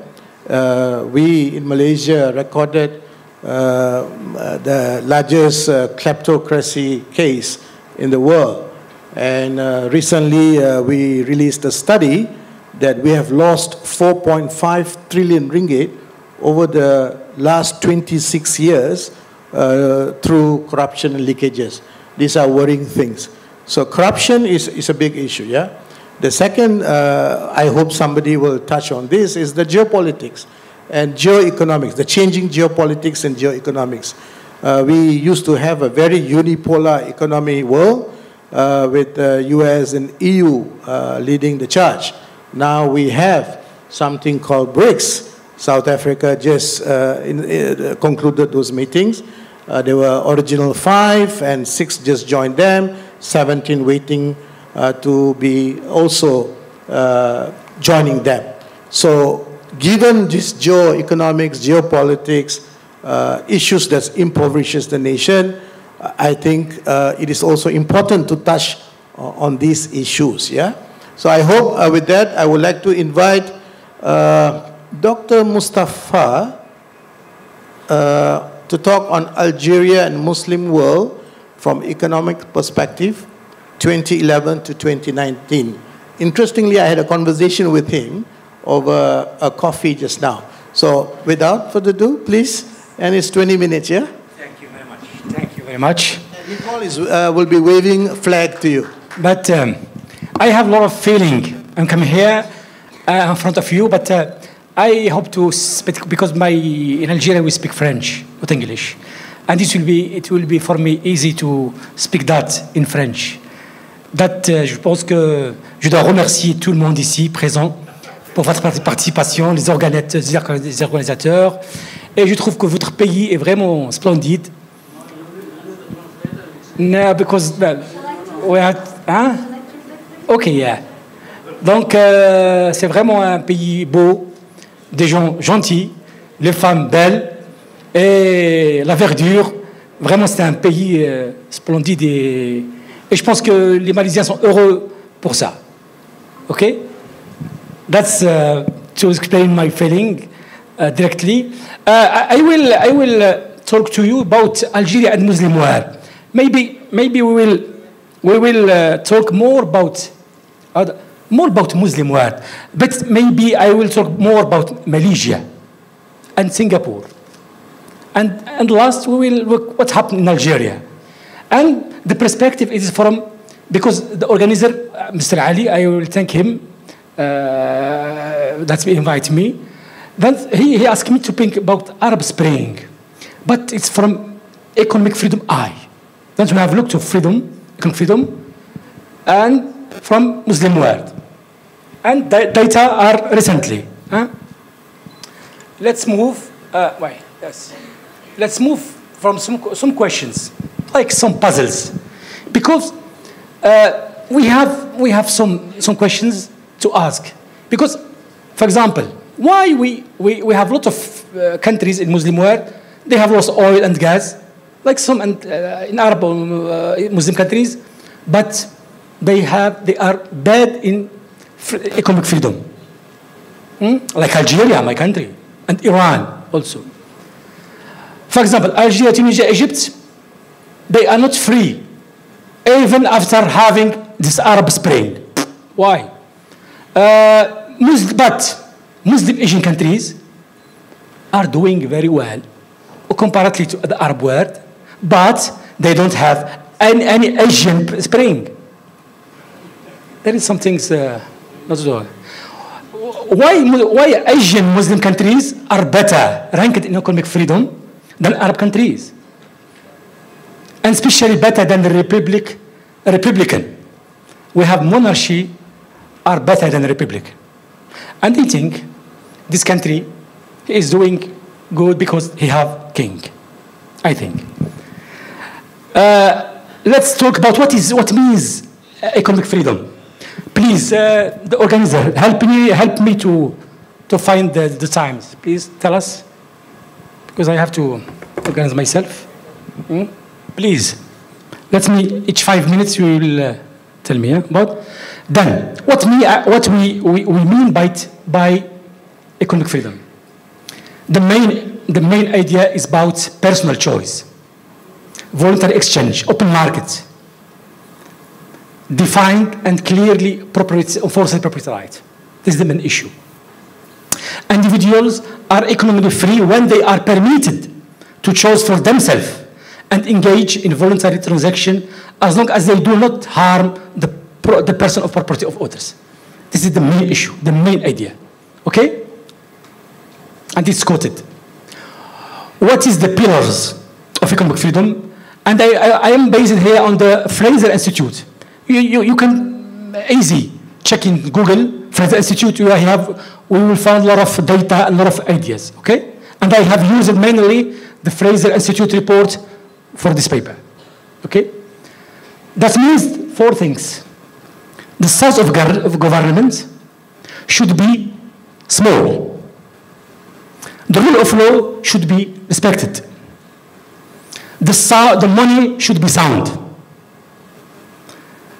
We in Malaysia recorded the largest uh, kleptocracy case in the world. And uh, recently uh, we released a study that we have lost 4.5 trillion ringgit over the last 26 years uh, through corruption and leakages. These are worrying things. So corruption is, is a big issue, yeah? The second, uh, I hope somebody will touch on this, is the geopolitics and geoeconomics, the changing geopolitics and geoeconomics. Uh, we used to have a very unipolar economy world uh, with the US and EU uh, leading the charge. Now we have something called BRICS. South Africa just uh, in, uh, concluded those meetings. there were original five, and six just joined them, 17 waiting uh, to be also uh, joining them. So given this geoeconomics, geopolitics, uh, issues that impoverishes the nation, I think uh, it is also important to touch on these issues. Yeah. So I hope uh, with that I would like to invite uh, Dr. Mustafa to talk on Algeria and Muslim world from economic perspective 2011 to 2019. Interestingly, I had a conversation with him over a coffee just now. So without further ado, please, and it's 20 minutes, yeah? Thank you very much. Thank you very much. Nicole is, uh, will be waving a flag to you. But um, I have a lot of feeling. I'm coming here uh, in front of you, but uh, I hope to speak because my in Algeria we speak French, not English, and it will be it will be for me easy to speak that in French. That, euh, je pense que je dois remercier tout le monde ici présent pour votre participation, les organisateurs. Et je trouve que votre pays est vraiment splendide. Because we had, hein? Ok, yeah. Donc euh, c'est vraiment un pays beau, des gens gentils, les femmes belles et la verdure. Vraiment, c'est un pays euh, splendide et et je pense que les Malaisiens sont heureux pour ça. OK? That's uh, to explain my feeling uh, directly. Uh, I will, I will talk to you about Algeria and Muslim world. Maybe, maybe we will, we will talk more about, more about Muslim world. But maybe I will talk more about Malaysia and Singapore. And, and last, we will look what happened in Algeria. And the perspective is from, because the organizer, Mr. Ali, I will thank him that he invited me. Then he, he asked me to think about Arab Spring, but it's from economic freedom I. Then we have looked to freedom, economic freedom, and from Muslim world. And data are recently. huh? Let's move, uh, wait, yes. Let's move from some, some questions, like some puzzles. Because uh, we have, we have some, some questions to ask. Because, for example, why we, we, we have a lot of uh, countries in Muslim world, they have lost oil and gas, like some in, uh, in Arab uh, Muslim countries, but they have, they are bad in economic freedom. Hmm? Like Algeria, my country, and Iran also. For example, Algeria, Tunisia, Egypt, they are not free, even after having this Arab Spring. Why? Uh, Mus- but Muslim Asian countries are doing very well comparatively to the Arab world, but they don't have any, any Asian Spring. There is some things uh, not so. Why, why Asian Muslim countries are better ranked in economic freedom than Arab countries? And especially better than the Republic, Republican. We have monarchy are better than Republic. And I think this country is doing good because he have king, I think. Uh, let's talk about what is what means uh, economic freedom. Please, uh, the organizer, help me help me to to find the, the times. Please tell us, because I have to organize myself. Hmm? Please, let me each five minutes you will uh, tell me about. Then, what me uh, what we, we, we mean by it, by economic freedom. The main the main idea is about personal choice, voluntary exchange, open market, defined and clearly enforced property right. This is the main issue. Individuals are economically free when they are permitted to choose for themselves and engage in voluntary transaction as long as they do not harm the, the person of property of others. This is the main issue, the main idea. Okay? And it's quoted. What is the pillars of economic freedom? And I, I, I am based here on the Fraser Institute. You, you, you can easy check in Google Fraser Institute. You have we will find a lot of data a lot of ideas. Okay, and I have used mainly the Fraser Institute report for this paper. Okay, that means four things. The size of, of government should be small. The rule of law should be respected. The, the money should be sound.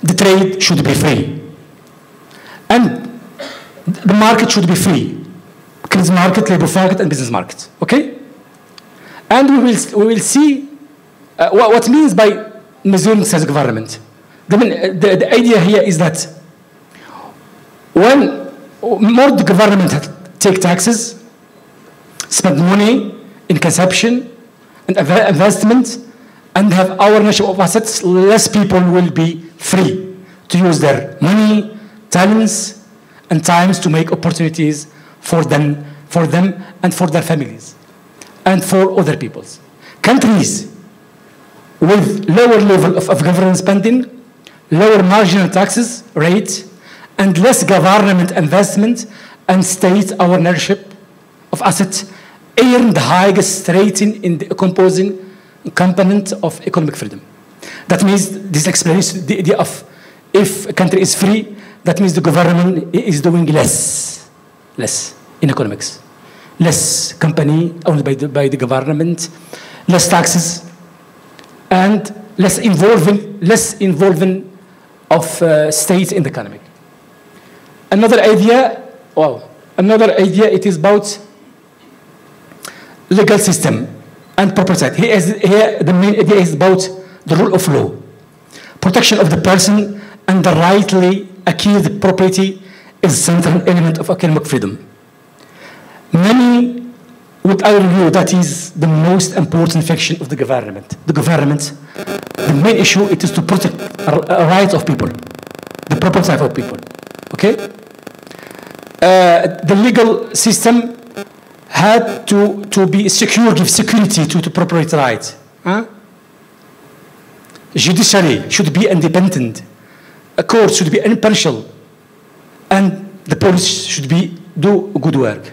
The trade should be free. And the market should be free. Credit market, labor market, and business market. Okay? And we will, we will see uh, what, what means by measuring self-government. The, the, the idea here is that when more the government take taxes, spend money in consumption and investment, and have ownership of assets, less people will be free to use their money, talents, and times to make opportunities for them, for them and for their families, and for other peoples. Countries with lower level of, of government spending, lower marginal taxes rate, and less government investment and state ownership of assets earn the highest rating in the composing component of economic freedom. That means this explains the idea of if a country is free, that means the government is doing less, less in economics, less company owned by the, by the government, less taxes, and less involving, less involving of uh, state in the economy. Another idea, well, another idea, it is about legal system and property. Here, is, here the main idea is about the rule of law, protection of the person and the rightly accused property is central element of economic freedom. Many would argue that is the most important function of the government. The government, the main issue it is to protect a, a rights of people, the property of people. Okay? Uh, the legal system had to, to be secure, give security to, to property rights. Huh? Judiciary should be independent. a court should be impartial and the police should be do good work.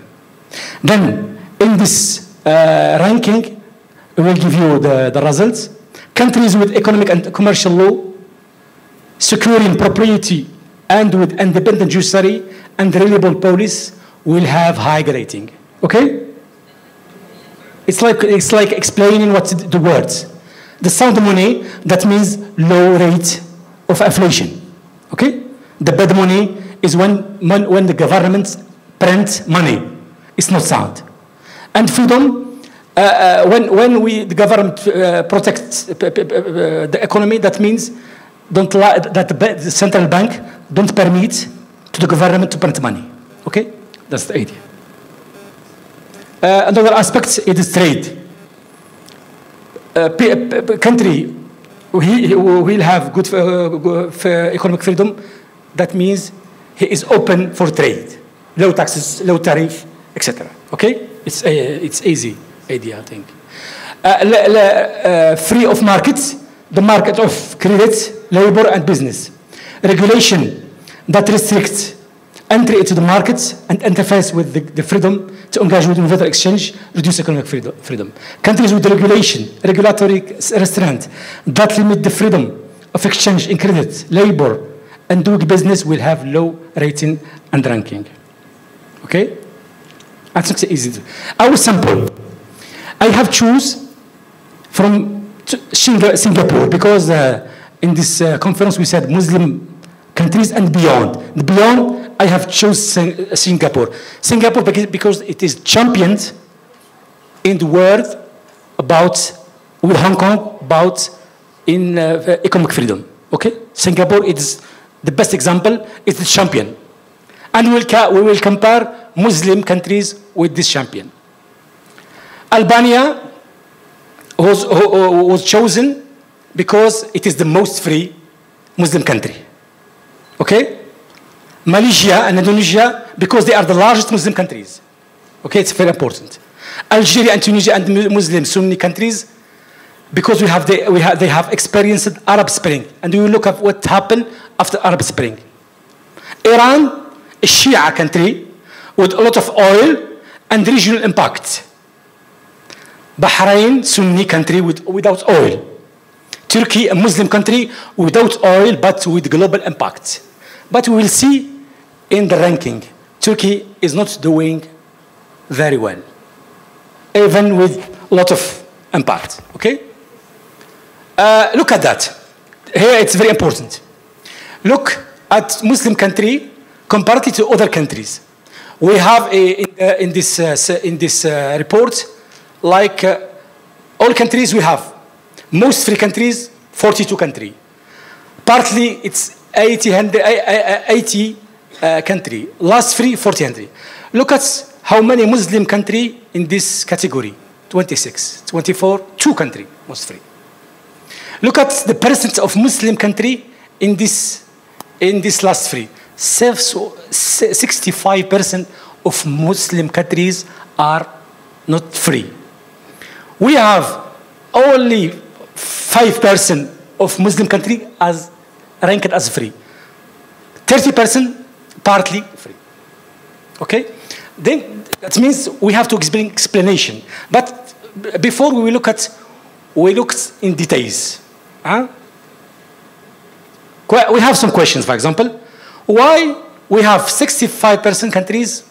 Then in this uh, ranking, we will give you the, the results. Countries with economic and commercial law, securing propriety and with independent judiciary and reliable police will have high rating. Okay? It's like, it's like explaining what the words. The sound money, that means low rate of inflation. Okay? The bad money is when, when the government print money. It's not sound. And freedom, uh, uh, when, when we, the government uh, protects uh, the economy, that means don't that the, central bank don't permit to the government to print money. Okay? That's the idea. Another aspect it is trade. Country will have good economic freedom. That means he is open for trade, low taxes, low tariff, etc. Okay, it's uh, it's easy idea, I think. Uh, uh, free of markets, the market of credit, labor, and business. Regulation that restricts entry into the markets and interface with the, the freedom to engage with innovator exchange, reduce economic freedom. Countries with regulation, regulatory restraint that limit the freedom of exchange in credit, labor, and doing business will have low rating and ranking. Okay? Not easy. Our sample, I have choose from Singapore because uh, in this uh, conference we said Muslim countries and beyond. Beyond, I have chosen Singapore. Singapore because it is championed in the world about, with Hong Kong, about in uh, economic freedom. Okay? Singapore is the best example, it's the champion. And we will, we will compare Muslim countries with this champion. Albania was, was chosen because it is the most free Muslim country. Okay? Malaysia and Indonesia, because they are the largest Muslim countries. Okay, it's very important. Algeria and Tunisia and Muslim Sunni countries, because we have the, we have, they have experienced Arab Spring. And we look at what happened after Arab Spring. Iran, a Shia country with a lot of oil and regional impact. Bahrain, Sunni country with, without oil. Turkey, a Muslim country without oil but with global impact. But we will see in the ranking, Turkey is not doing very well, even with a lot of impact. Okay? Uh, look at that. Here it's very important. Look at Muslim country compared to other countries. We have a, in, uh, in, this, uh, in this uh, report, like uh, all countries we have, most free countries, 42 countries. Partly it's 80, 80 uh, country. Last free, 40 country. Look at how many Muslim country in this category. 26, 24, two country most free. Look at the percent of Muslim country in this, in this last free. 65% of Muslim countries are not free. We have only 5% of Muslim country as ranked as free. 30% partly free. Okay? Then that means we have to explain explanation. But before we look at, we look in details. Huh? We have some questions, for example. Why we have 65% countries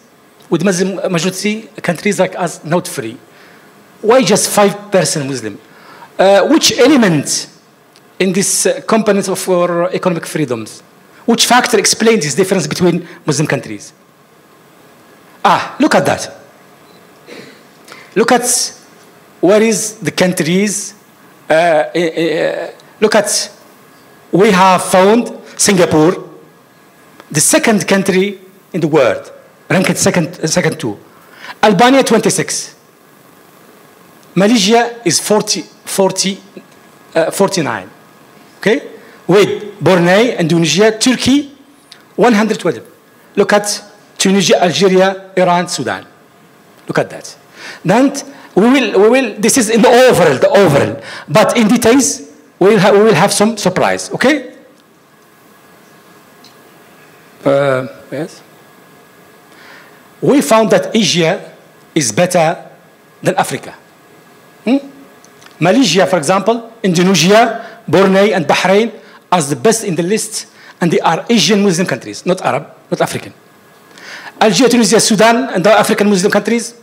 with Muslim majority countries like us not free? Why just 5% Muslim? Uh, which element in this uh, component of our economic freedoms? Which factor explains this difference between Muslim countries? Ah, look at that. Look at where is the countries. Uh, uh, uh, look at, we have found Singapore, the second country in the world, ranked second, second two. Albania, 26. Malaysia is 40, 40, uh, 49. Okay? With Brunei, Indonesia, Turkey, 112. Look at Tunisia, Algeria, Iran, Sudan. Look at that. Then we will, we will, this is in the overall, the overall. But in details, we will, we will have some surprise, okay? Uh, yes. We found that Asia is better than Africa. Hmm? Malaysia, for example, Indonesia, Brunei, and Bahrain are the best in the list, and they are Asian Muslim countries, not Arab, not African. Algeria, Tunisia, Sudan, and the African Muslim countries,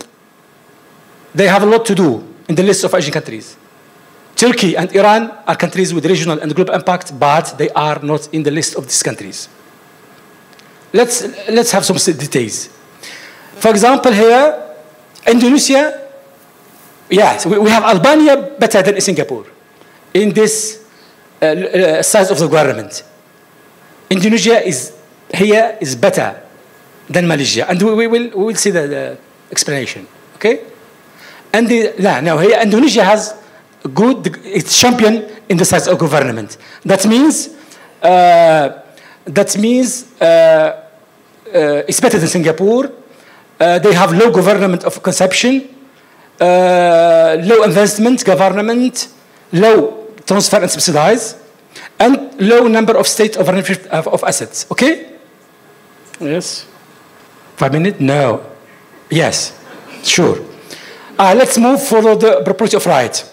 they have a lot to do in the list of Asian countries. Turkey and Iran are countries with regional and global impact, but they are not in the list of these countries. Let's, let's have some details. For example, here, Indonesia, yes, we, we have Albania better than Singapore in this uh, uh, size of the government. Indonesia is here is better than Malaysia, and we, we will we will see the, the explanation. Okay, and the, لا, now here Indonesia has good it's champion in the size of government. That means uh, that means uh, uh, it's better than Singapore. Uh, they have low government of conception, uh, low investment government, low transfer and subsidize, and low number of state ownership of, of assets. Okay? Yes. Five minutes? No. Yes. Sure. Uh, let's move for the property of right.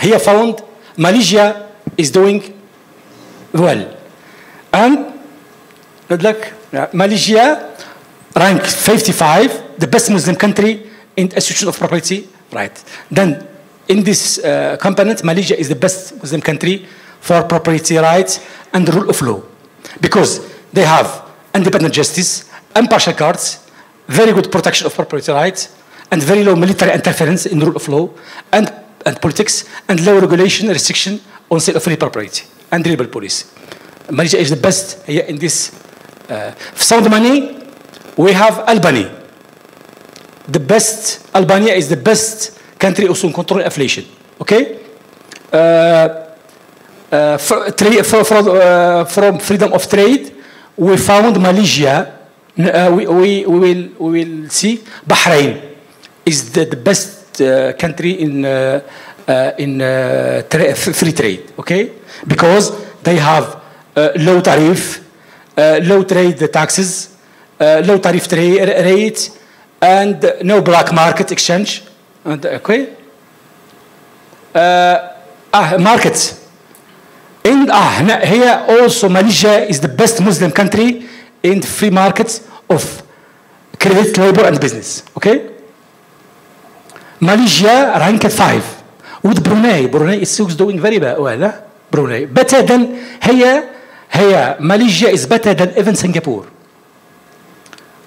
Here found Malaysia is doing well. And good luck. Yeah, Malaysia ranked 55, the best Muslim country in institution of property right. Then in this uh, component, Malaysia is the best Muslim country for property rights and the rule of law. Because they have independent justice, impartial courts, very good protection of property rights, and very low military interference in the rule of law, and, and politics, and low regulation restriction on sale of free property, and renewable policy. Malaysia is the best here in this. Uh, sound money, we have Albany. The best, Albania is the best country also in control inflation. Okay? Uh, uh, for, for, for, uh, from freedom of trade, we found Malaysia. Uh, we, we, we, will, we will see Bahrain is the, the best uh, country in, uh, uh, in uh, tra free trade, okay? Because they have uh, low tariff, uh, low trade taxes, uh, low tariff tra rate, and no black market exchange. And, okay? Uh, ah, markets. And ah, here also Malaysia is the best Muslim country in free markets of credit, labor, and business. Okay? Malaysia ranked five with Brunei. Brunei is still doing very well. Huh? Brunei better than here. Here Malaysia is better than even Singapore.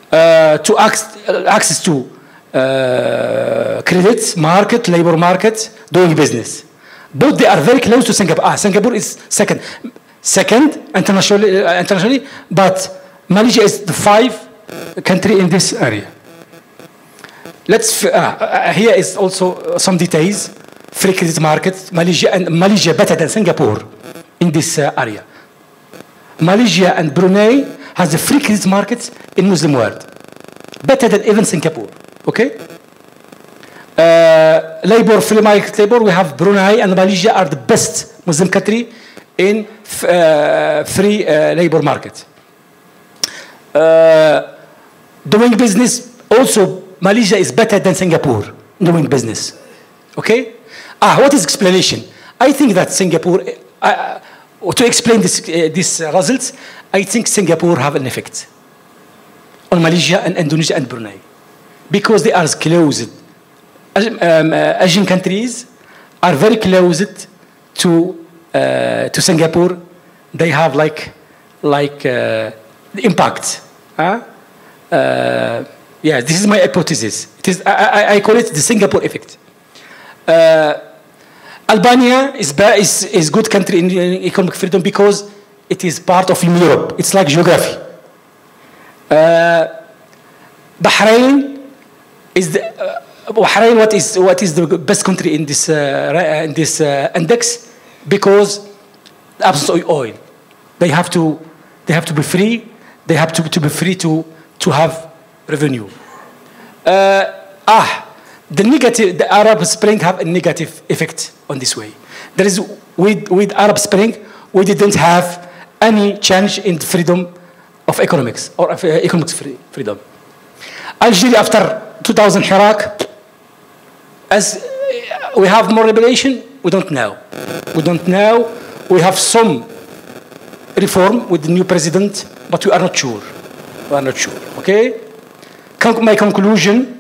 Uh, to access, to uh, credits, market, labor market, doing business. Both they are very close to Singapore. Ah, Singapore is second, second internationally, uh, internationally, but Malaysia is the five country in this area. Let's uh, here is also some details. Free credit market, Malaysia and Malaysia better than Singapore in this uh, area. Malaysia and Brunei has the free credit markets in Muslim world, better than even Singapore. Okay. Uh, labor, free market labor, we have Brunei and Malaysia are the best Muslim country in uh, free uh, labor market. Uh, doing business, also Malaysia is better than Singapore doing business. Okay? Ah, what is explanation? I think that Singapore, to explain this, uh, these results, I think Singapore have an effect on Malaysia and Indonesia and Brunei because they are closed um, uh, Asian countries are very closed to uh, to Singapore. They have like like uh, impact. Huh? yeah, this is my hypothesis. It is I, I, I call it the Singapore effect. Albania is, is is good country in, economic freedom because it is part of Europe. It's like geography. Bahrain is the uh, Bahrain, what is what is the best country in this uh, in this uh, index? Because absence of oil, they have to they have to be free. They have to, to be free to to have revenue. Uh, ah, the negative the Arab Spring have a negative effect on this way. There is with with Arab Spring we didn't have any change in freedom of economics or of uh, economics free, freedom. Algeria after 2000 Iraq, as uh, we have more revelation, we don't know. We don't know. We have some reform with the new president, but we are not sure. We are not sure. Okay? Con- my conclusion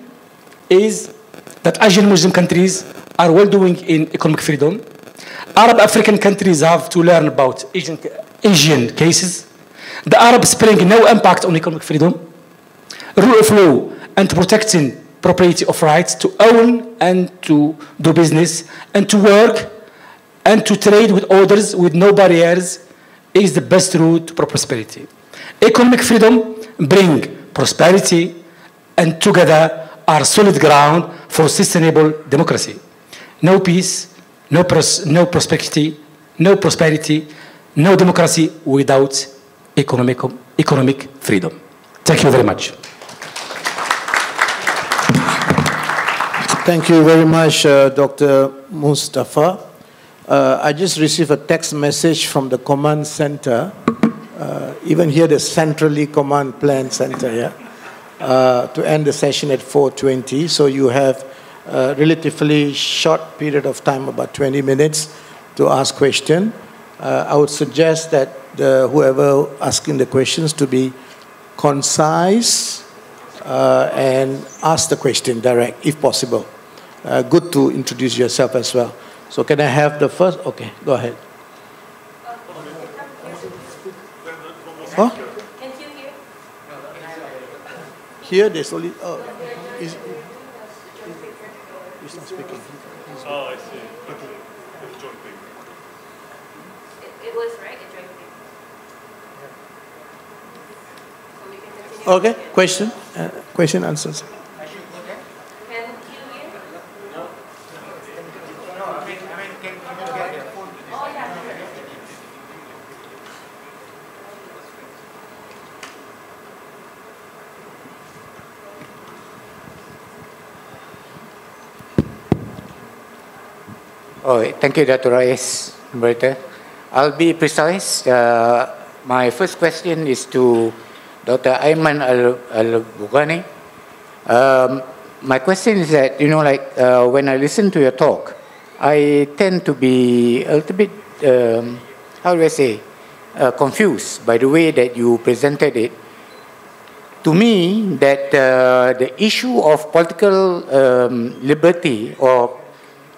is that Asian Muslim countries are well doing in economic freedom. Arab African countries have to learn about Asian, Asian cases. The Arab Spring no impact on economic freedom. Rule of law and protecting property of rights to own and to do business and to work and to trade with others with no barriers is the best route to prosperity. Economic freedom bring prosperity and together are solid ground for sustainable democracy. No peace, no, pros- no prosperity, no prosperity, no democracy without economic, economic freedom. Thank you very much. Thank you very much, uh, Dr. Mustafa. Uh, I just received a text message from the command center. Uh, even here, the centrally command plan center, yeah, uh, to end the session at 4:20. So you have a relatively short period of time, about 20 minutes, to ask question. Uh, I would suggest that the, whoever asking the questions to be concise uh, and ask the question direct, if possible. Uh, good to introduce yourself as well. So can I have the first? Okay, go ahead. Huh? Here there's only. Oh, is, he's not speaking. Oh, I see. It's joint thing. It was right, a joint thing. So we can continue. Okay, question? Uh, question answers. Oh, thank you, Dr. Rais. I'll be precise. Uh, my first question is to Dr. Ayman Al- Al-Bughani. Um, my question is that, you know, like uh, when I listen to your talk, I tend to be a little bit, um, how do I say, uh, confused by the way that you presented it. To me, that uh, the issue of political um, liberty or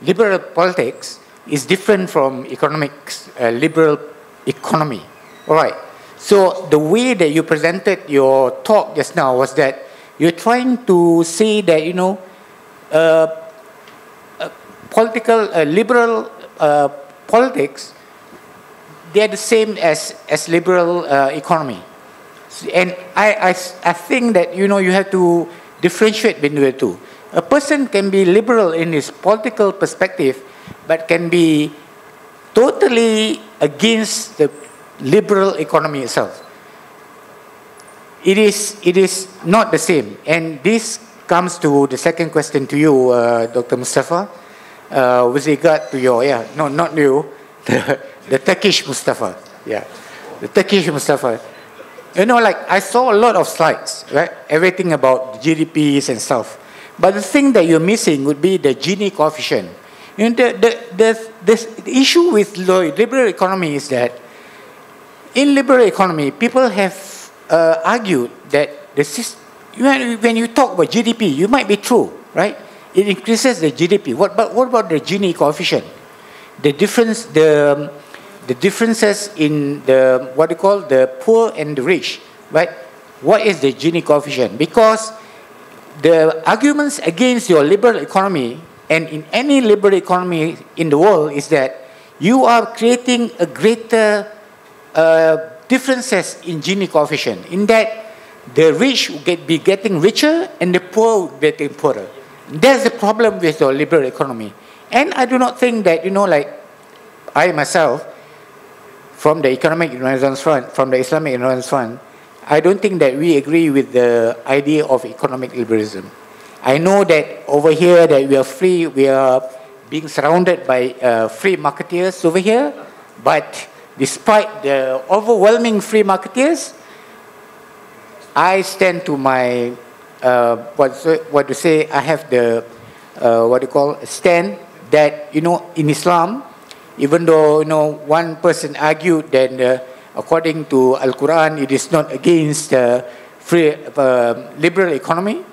liberal politics is different from economics, uh, liberal economy. All right. So the way that you presented your talk just now was that you're trying to say that you know, uh, uh, political uh, liberal uh, politics they are the same as as liberal uh, economy. And I, I, I think that you know you have to differentiate between the two. A person can be liberal in his political perspective, but can be totally against the liberal economy itself. It is, it is not the same. And this comes to the second question to you, uh, Dr. Mustafa, uh, with regard to your, yeah, no, not you, [LAUGHS] the, the Turkish Mustafa. Yeah, the Turkish Mustafa. You know, like I saw a lot of slides, right? Everything about GDPs and stuff. But the thing that you're missing would be the Gini coefficient. You know, the, the, the, the issue with liberal economy is that in liberal economy, people have uh, argued that the sys- when, you talk about GDP, you might be true, right? It increases the GDP. What, but what about the Gini coefficient? The difference, the, the differences in the what you call the poor and the rich, right? What is the Gini coefficient? Because the arguments against your liberal economy and in any liberal economy in the world is that you are creating a greater uh, differences in Gini coefficient. In that, the rich will get, be getting richer and the poor will be getting poorer. That's the problem with the liberal economy. And I do not think that, you know, like I myself, from the Economic Renaissance Front, from the Islamic Renaissance Front, I don't think that we agree with the idea of economic liberalism. I know that over here that we are free, we are being surrounded by uh, free marketeers over here, but despite the overwhelming free marketeers, I stand to my, uh, what, what to say, I have the, uh, what you call, stand that, you know, in Islam, even though, you know, one person argued that uh, according to Al-Quran, it is not against uh, free, uh, liberal economy,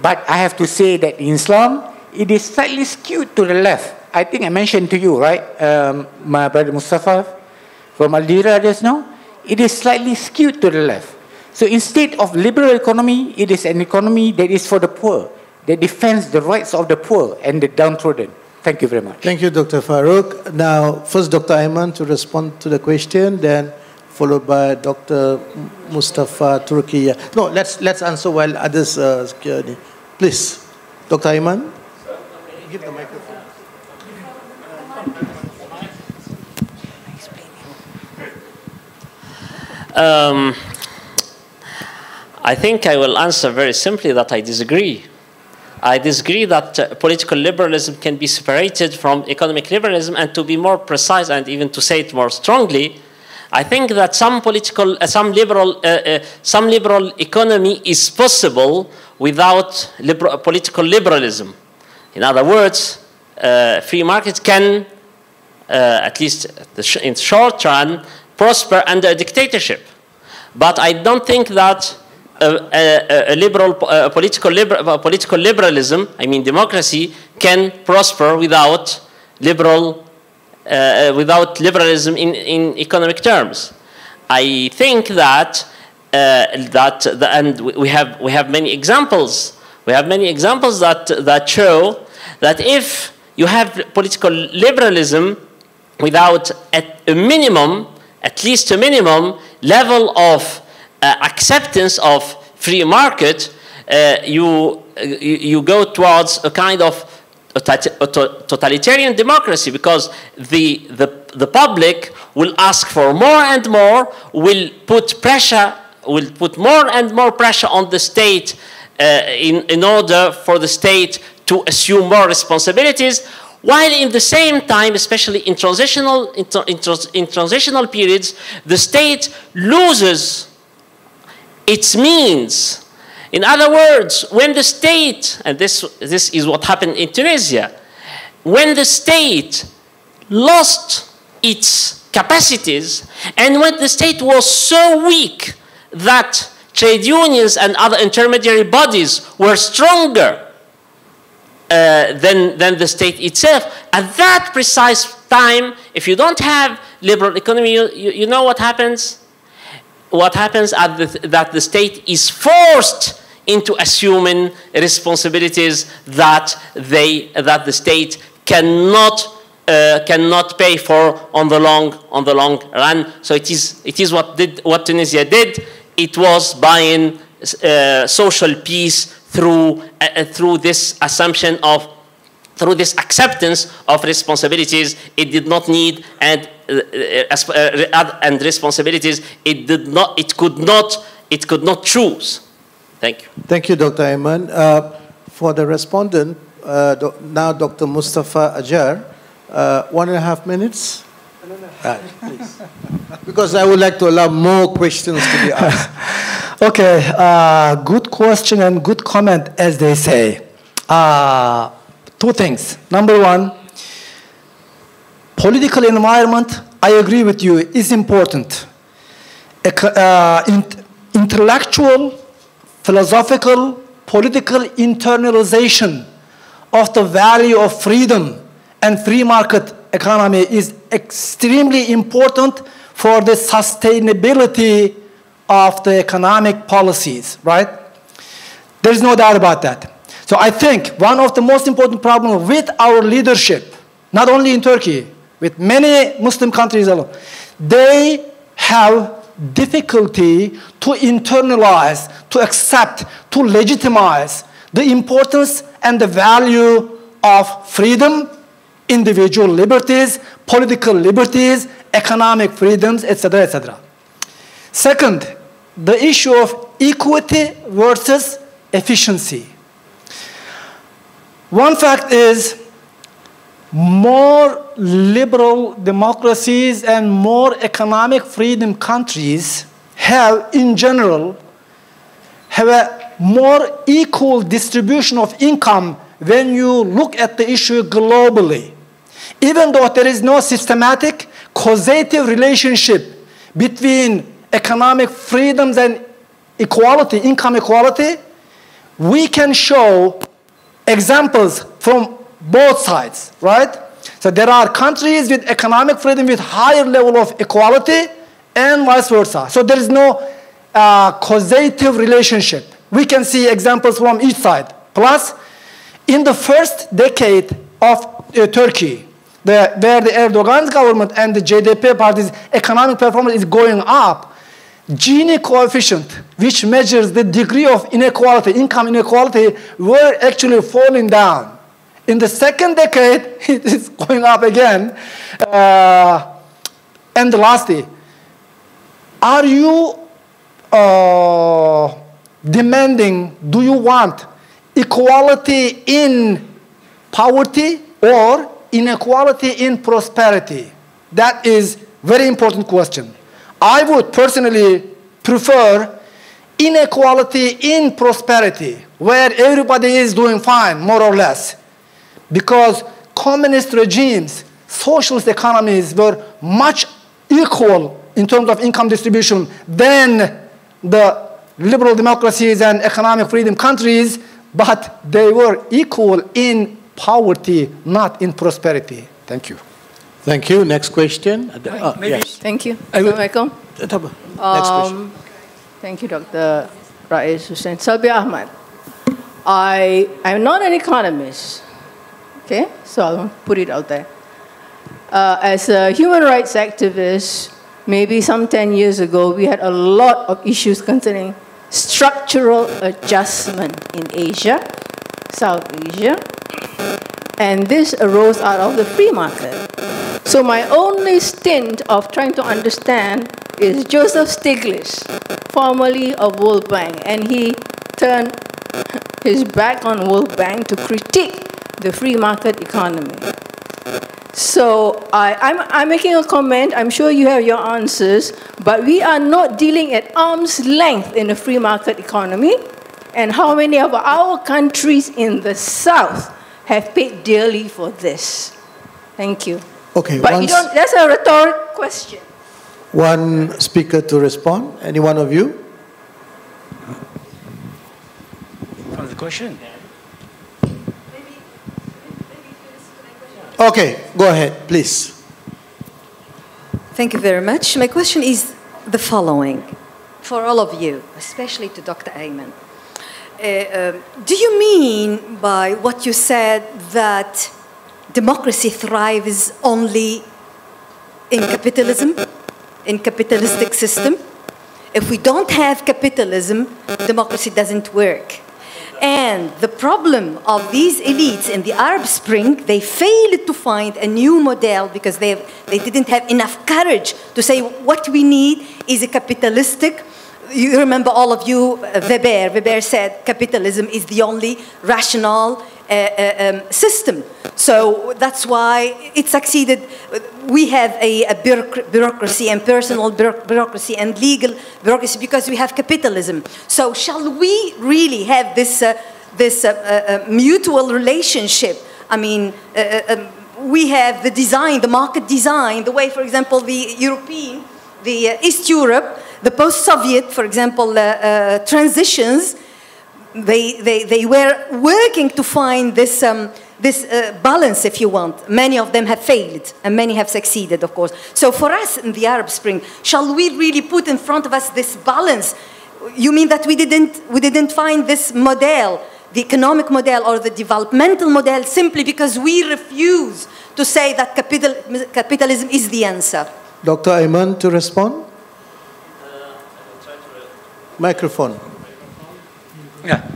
but I have to say that in Islam, it is slightly skewed to the left. I think I mentioned to you, right, um, my brother Mustafa from Algeria just now, it is slightly skewed to the left. So instead of liberal economy, it is an economy that is for the poor, that defends the rights of the poor and the downtrodden. Thank you very much. Thank you, Dr. Farouk. Now, first Dr. Ayman to respond to the question, then followed by Dr. Mustafa Turkiya. No, let's, let's answer while others uh, security. Please, Dr. Ayman. Give the microphone. Um, I think I will answer very simply that I disagree. I disagree that uh, political liberalism can be separated from economic liberalism, and to be more precise and even to say it more strongly, I think that some political, uh, some liberal, uh, uh some liberal economy is possible without liber political liberalism. In other words, uh, free markets can, uh, at least in short run, prosper under a dictatorship. But I don't think that a, a, a liberal, a political, liber, political liberalism, I mean democracy, can prosper without liberal, uh, without liberalism in, in economic terms. I think that uh, that the, and we have we have many examples. We have many examples that that show that if you have political liberalism without a minimum, at least a minimum level of uh, acceptance of free market, uh, you, you go towards a kind of totalitarian democracy because the, the, the public will ask for more and more, will put pressure, will put more and more pressure on the state uh, in, in order for the state to assume more responsibilities, while in the same time, especially in transitional, in, in, transitional periods, the state loses its means. In other words, when the state, and this, this is what happened in Tunisia, when the state lost its capacities and when the state was so weak that trade unions and other intermediary bodies were stronger uh, than, than the state itself. At that precise time, if you don't have liberal economy, you, you, you know what happens? What happens at the, that the state is forced into assuming responsibilities that, they, that the state cannot uh, cannot pay for on the long on the long run. So it is it is what did what Tunisia did. It was buying uh, social peace through, uh, through this assumption of through this acceptance of responsibilities it did not need and uh, uh, and responsibilities it did not it could not it could not choose. Thank you. Thank you dr ayman. Uh, for the respondent uh, now dr mustafa Acar uh, one and a half minutes Right, please. [LAUGHS] because I would like to allow more questions to be asked. [LAUGHS] okay, uh, good question and good comment, as they say. Uh, two things. Number one, political environment, I agree with you, is important. Uh, intellectual, philosophical, political internalization of the value of freedom and free market economy is extremely important for the sustainability of the economic policies, right? There's no doubt about that. So I think one of the most important problems with our leadership, not only in Turkey, with many Muslim countries alone, they have difficulty to internalize, to accept, to legitimize the importance and the value of freedom individual liberties, political liberties, economic freedoms, etc., etc. Second, the issue of equity versus efficiency. One fact is more liberal democracies and more economic freedom countries have, in general, have a more equal distribution of income when you look at the issue globally. Even though there is no systematic causative relationship between economic freedoms and equality, income equality, we can show examples from both sides, right? So there are countries with economic freedom with higher level of equality and vice versa. So there is no uh, causative relationship. We can see examples from each side. Plus, in the first decade of uh, Turkey, the, where the Erdogan's government and the JDP party's economic performance is going up, Gini coefficient, which measures the degree of inequality, income inequality, were actually falling down. In the second decade, [LAUGHS] it is going up again. Uh, and lastly, are you uh, demanding, do you want equality in poverty or inequality in prosperity? That is very important question. I would personally prefer inequality in prosperity, where everybody is doing fine, more or less. Because communist regimes, socialist economies were much equal in terms of income distribution than the liberal democracies and economic freedom countries, but they were equal in poverty, not in prosperity. Thank you. Thank you. Next question. Uh, maybe- yes. Thank you. I will- Assalamualaikum. Next question. Um, thank you, Dr. Rais Hussin. Salbi Ahmad. I am not an economist, okay? So I'll put it out there. Uh, as a human rights activist, maybe some 10 years ago, we had a lot of issues concerning structural adjustment in Asia, South Asia, and this arose out of the free market. So my only stint of trying to understand is Joseph Stiglitz, formerly of World Bank, and he turned his back on World Bank to critique the free market economy. So I, I'm, I'm making a comment. I'm sure you have your answers, but we are not dealing at arm's length in a free market economy. And how many of our countries in the South have paid dearly for this? Thank you. Okay, But you don't, that's a rhetoric question. One speaker to respond. Any one of you? For the question. Okay, go ahead, please. Thank you very much. My question is the following for all of you, especially to Dr. Ayman. Uh, um, do you mean by what you said that democracy thrives only in capitalism, in capitalistic system? If we don't have capitalism, democracy doesn't work. And the problem of these elites in the Arab Spring, they failed to find a new model because they, they didn't have enough courage to say what we need is a capitalistic. You remember all of you, uh, Weber. Weber said capitalism is the only rational uh, uh, um, system. So that's why it succeeded. We have a, a bureauc- bureaucracy and personal bureau- bureaucracy and legal bureaucracy because we have capitalism. So shall we really have this, uh, this uh, uh, mutual relationship? I mean, um, we have the design, the market design, the way, for example, the European, the East Europe, the post-Soviet, for example, uh, uh, transitions, they, they, they were working to find this, um, this uh, balance, if you want. Many of them have failed, and many have succeeded, of course. So for us in the Arab Spring, shall we really put in front of us this balance? You mean that we didn't, we didn't find this model, the economic model or the developmental model, simply because we refuse to say that capital, capitalism is the answer? Dr. Ayman to respond? Microphone. Yeah.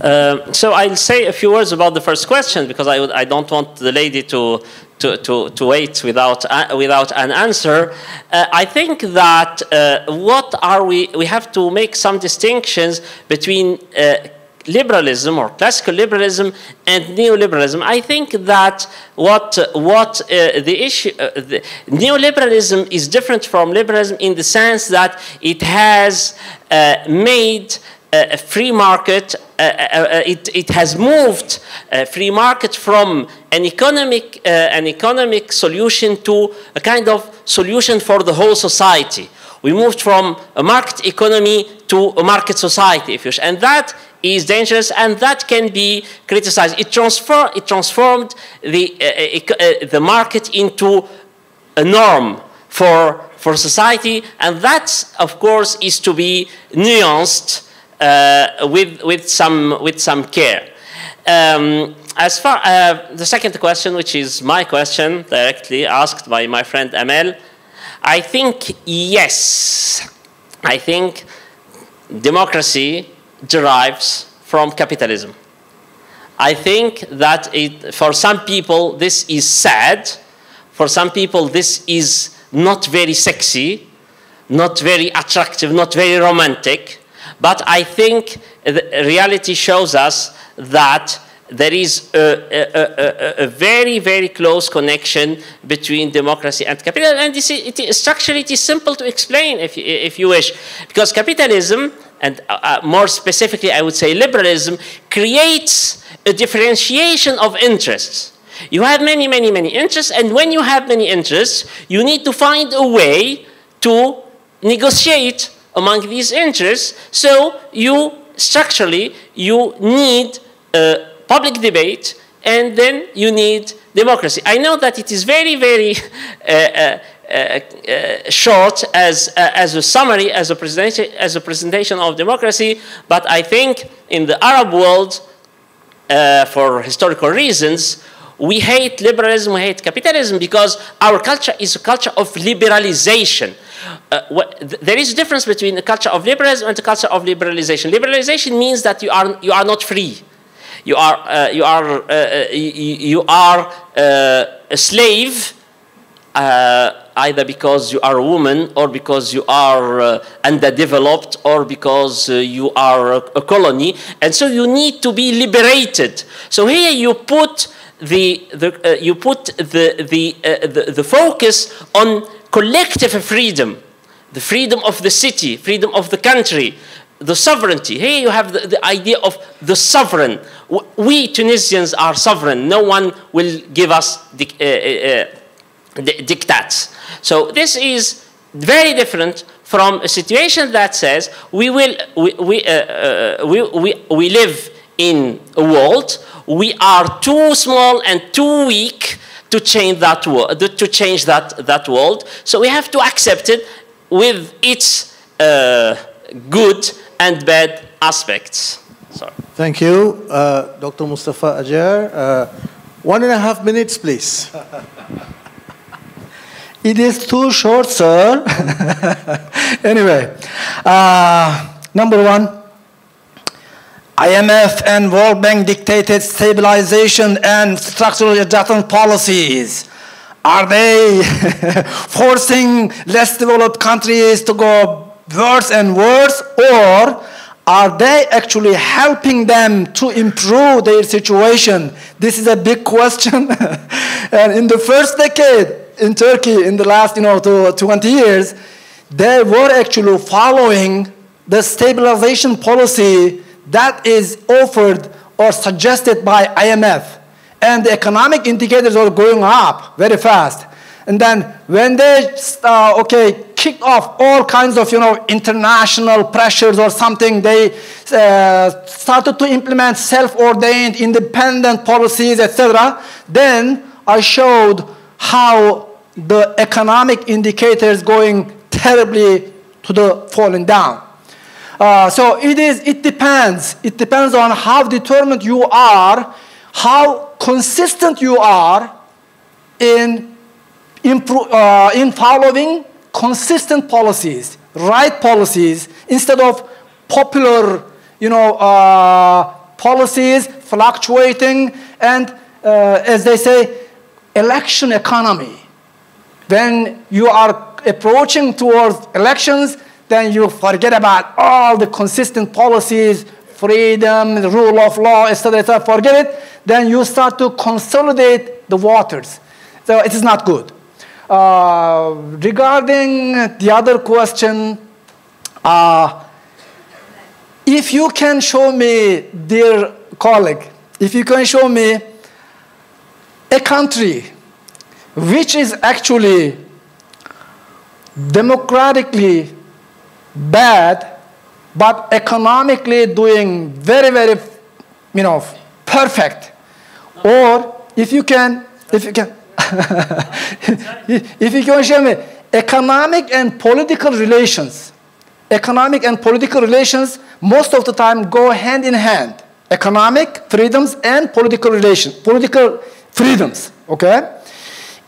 Uh, so I'll say a few words about the first question because I, would, I don't want the lady to, to, to, to wait without, uh, without an answer. Uh, I think that uh, what are we, we have to make some distinctions between uh, liberalism or classical liberalism and neoliberalism. I think that what, what uh, the issue, uh, the neoliberalism is different from liberalism in the sense that it has uh, made a free market, uh, uh, it, it has moved a free market from an economic, uh, an economic solution to a kind of solution for the whole society. We moved from a market economy to a market society, if you wish. And that is dangerous and that can be criticized. It, transfer, it transformed the, uh, uh, the market into a norm for, for society, and that, of course, is to be nuanced uh, with, with, some, with some care. Um, as far uh, the second question, which is my question, directly asked by my friend Amel, I think yes. I think democracy derives from capitalism. I think that it, for some people this is sad. For some people this is not very sexy, not very attractive, not very romantic. But I think reality shows us that there is a, a, a, a, very, very close connection between democracy and capitalism. And this is, it is, structurally, it is simple to explain if, if you wish. Because capitalism, and uh, uh, more specifically, I would say liberalism, creates a differentiation of interests. You have many, many, many interests, and when you have many interests, you need to find a way to negotiate among these interests. So you structurally you need a public debate, and then you need democracy. I know that it is very, very [LAUGHS] uh, uh, uh, short as, as a summary, as a, presentation, as a presentation of democracy, but I think in the Arab world, for historical reasons, we hate liberalism, we hate capitalism because our culture is a culture of liberalization. Uh, what, th there is a difference between the culture of liberalism and the culture of liberalization. Liberalization means that you are, you are not free. You are, uh, you are, uh, uh you, you, are uh, a slave uh, either because you are a woman or because you are uh, underdeveloped or because uh, you are a, a, colony. And so you need to be liberated. So here you put the, the, you put the, the, the, the focus on collective freedom, the freedom of the city, freedom of the country, the sovereignty. Here you have the, the, idea of the sovereign. We Tunisians are sovereign. No one will give us dic uh, uh, uh dictats. So this is very different from a situation that says we will we we, uh, uh, we, we, we live in a world we are too small and too weak to change that world to change that that world so we have to accept it with its good and bad aspects. Sorry. Thank you, uh, Dr. Mustafa Acar. Uh, one and a half minutes, please. [LAUGHS] it is too short, sir. [LAUGHS] anyway, uh, number one, IMF and World Bank dictated stabilization and structural adjustment policies. Are they [LAUGHS] forcing less developed countries to go worse and words, or are they actually helping them to improve their situation? This is a big [LAUGHS] question. and in the first decade in Turkey, in the last you know, 20 years, they were actually following the stabilization policy that is offered or suggested by IMF. And the economic indicators are going up very fast. And then when they, uh, okay, kicked off all kinds of, you know, international pressures or something, they uh, started to implement self-ordained independent policies, etc. Then I showed how the economic indicators going terribly to the falling down. Uh, so it is, it depends. It depends on how determined you are, how consistent you are in uh, in following consistent policies, right policies, instead of popular, you know, uh, policies fluctuating and, uh, as they say, election economy. When you are approaching towards elections, then you forget about all the consistent policies freedom, the rule of law, etc., etc., forget it, then you start to consolidate the waters. So it is not good. Uh, regarding the other question, uh, if you can show me, dear colleague, if you can show me a country which is actually democratically bad, but economically doing very, very, you know, perfect. Or if you can, if you can, [LAUGHS] if you can show me economic and political relations, economic and political relations most of the time go hand in hand. Economic freedoms and political relations, political freedoms, okay?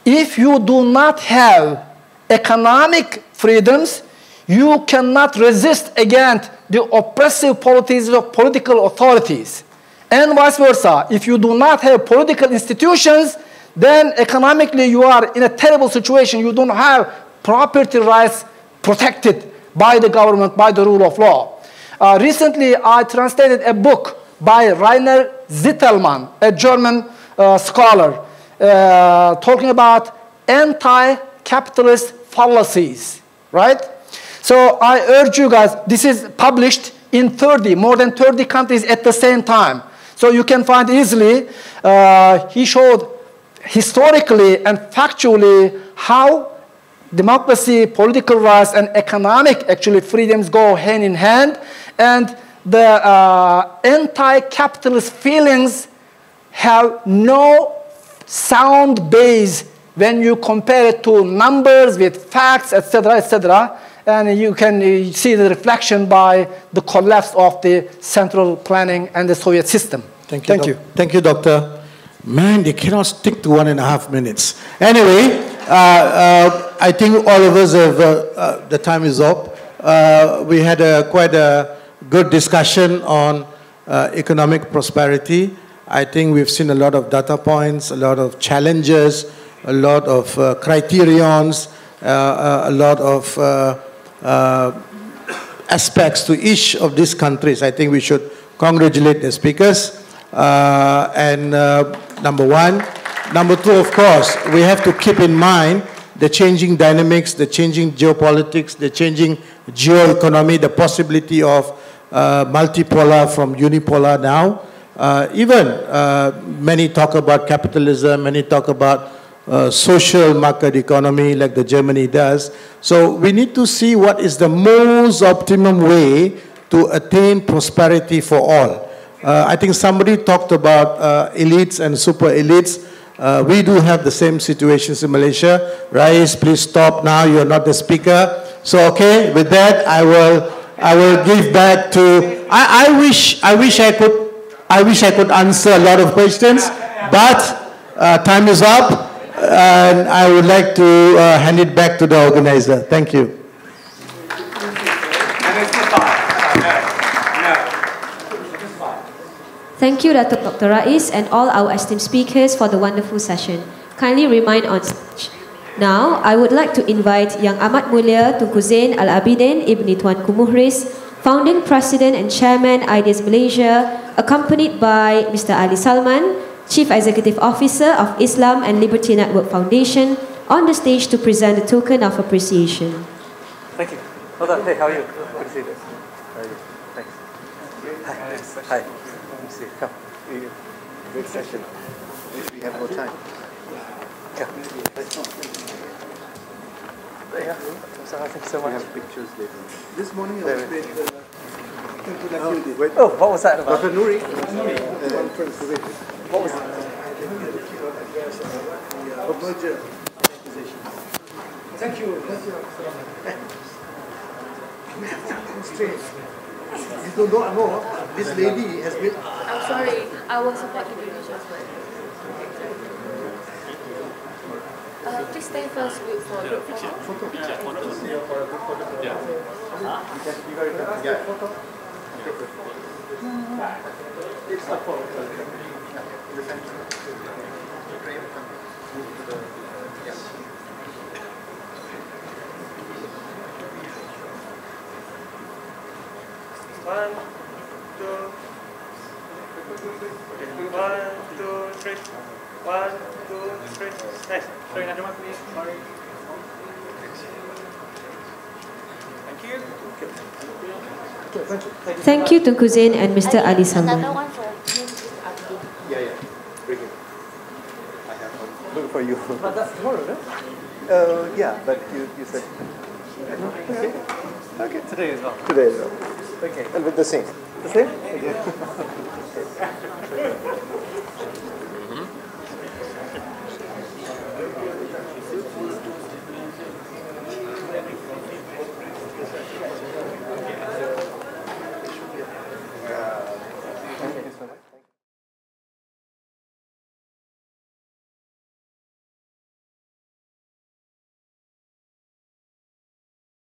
If you do not have economic freedoms, you cannot resist against the oppressive policies of political authorities. And vice versa. If you do not have political institutions, then economically you are in a terrible situation. You don't have property rights protected by the government, by the rule of law. Uh, recently, I translated a book by Rainer Zitelmann, a German uh, scholar, uh, talking about anti-capitalist fallacies, right? So I urge you guys, this is published in 30, more than 30 countries at the same time. So you can find easily, uh, he showed historically and factually how democracy, political rights, and economic actually freedoms go hand in hand. And the uh, anti-capitalist feelings have no sound base when you compare it to numbers with facts, etc., etc. And you can see the reflection by the collapse of the central planning and the Soviet system. Thank you. Thank you. Thank you, Doctor. Man, they cannot stick to one and a half minutes. Anyway, uh, uh, I think all of us have, uh, uh, the time is up. Uh, we had a, quite a good discussion on economic prosperity. I think we've seen a lot of data points, a lot of challenges, a lot of uh, criterions, uh, a lot of uh, aspects to each of these countries. I think we should congratulate the speakers. Uh, and uh, number one. Number two, of course, we have to keep in mind the changing dynamics, the changing geopolitics, the changing geoeconomy, the possibility of uh, multipolar from unipolar now. Uh, even uh, many talk about capitalism, many talk about uh, social market economy like the Germany does. So we need to see what is the most optimum way to attain prosperity for all. Uh, I think somebody talked about uh, elites and super elites. Uh, we do have the same situations in Malaysia. Rais, please stop now. You're not the speaker. So okay, with that, I will I will give back to. I, I wish I wish I could I wish I could answer a lot of questions, but uh, time is up, and I would like to uh, hand it back to the organizer. Thank you. Thank you, Datuk Dr. Rais, and all our esteemed speakers for the wonderful session. Kindly remain on stage. Now, I would like to invite Yang Amat Mulia Tunku Zain Al Abidin Ibni Tuanku Muhriz, founding president and chairman IDEAS Malaysia, accompanied by Mr. Ali Salman, Chief Executive Officer of Islam and Liberty Network Foundation, on the stage to present the token of appreciation. Thank you. Hold on. Hey, how are you? Good to see you. How are you? Thanks. Hi. Hi. Good to see you. Come. Great session. If we have more time. Yeah. There you go. So, Thank you so much. We have pictures later. This morning I was it paid is. Oh, what was that about? Dr. Nuri, uh. What was of merger. Thank you. Thank you. [LAUGHS] Strange. You don't know, know, this lady has been I'm sorry, I was about to do this. Uh, please stay first with for a group photo. One, two, One, two, three. One, two, three. Nice. Sorry, another one, please. Sorry. Thank you. Thank you to Kuzin and Mr. Ali Another one for Ms. Abdi. Yeah, yeah. Bring it. I have one. Look for you. But that's tomorrow, no? Uh, yeah, but you, you said. Okay. Okay. Today as well. Today as well. Okay. And with the same. The same? Okay. [LAUGHS]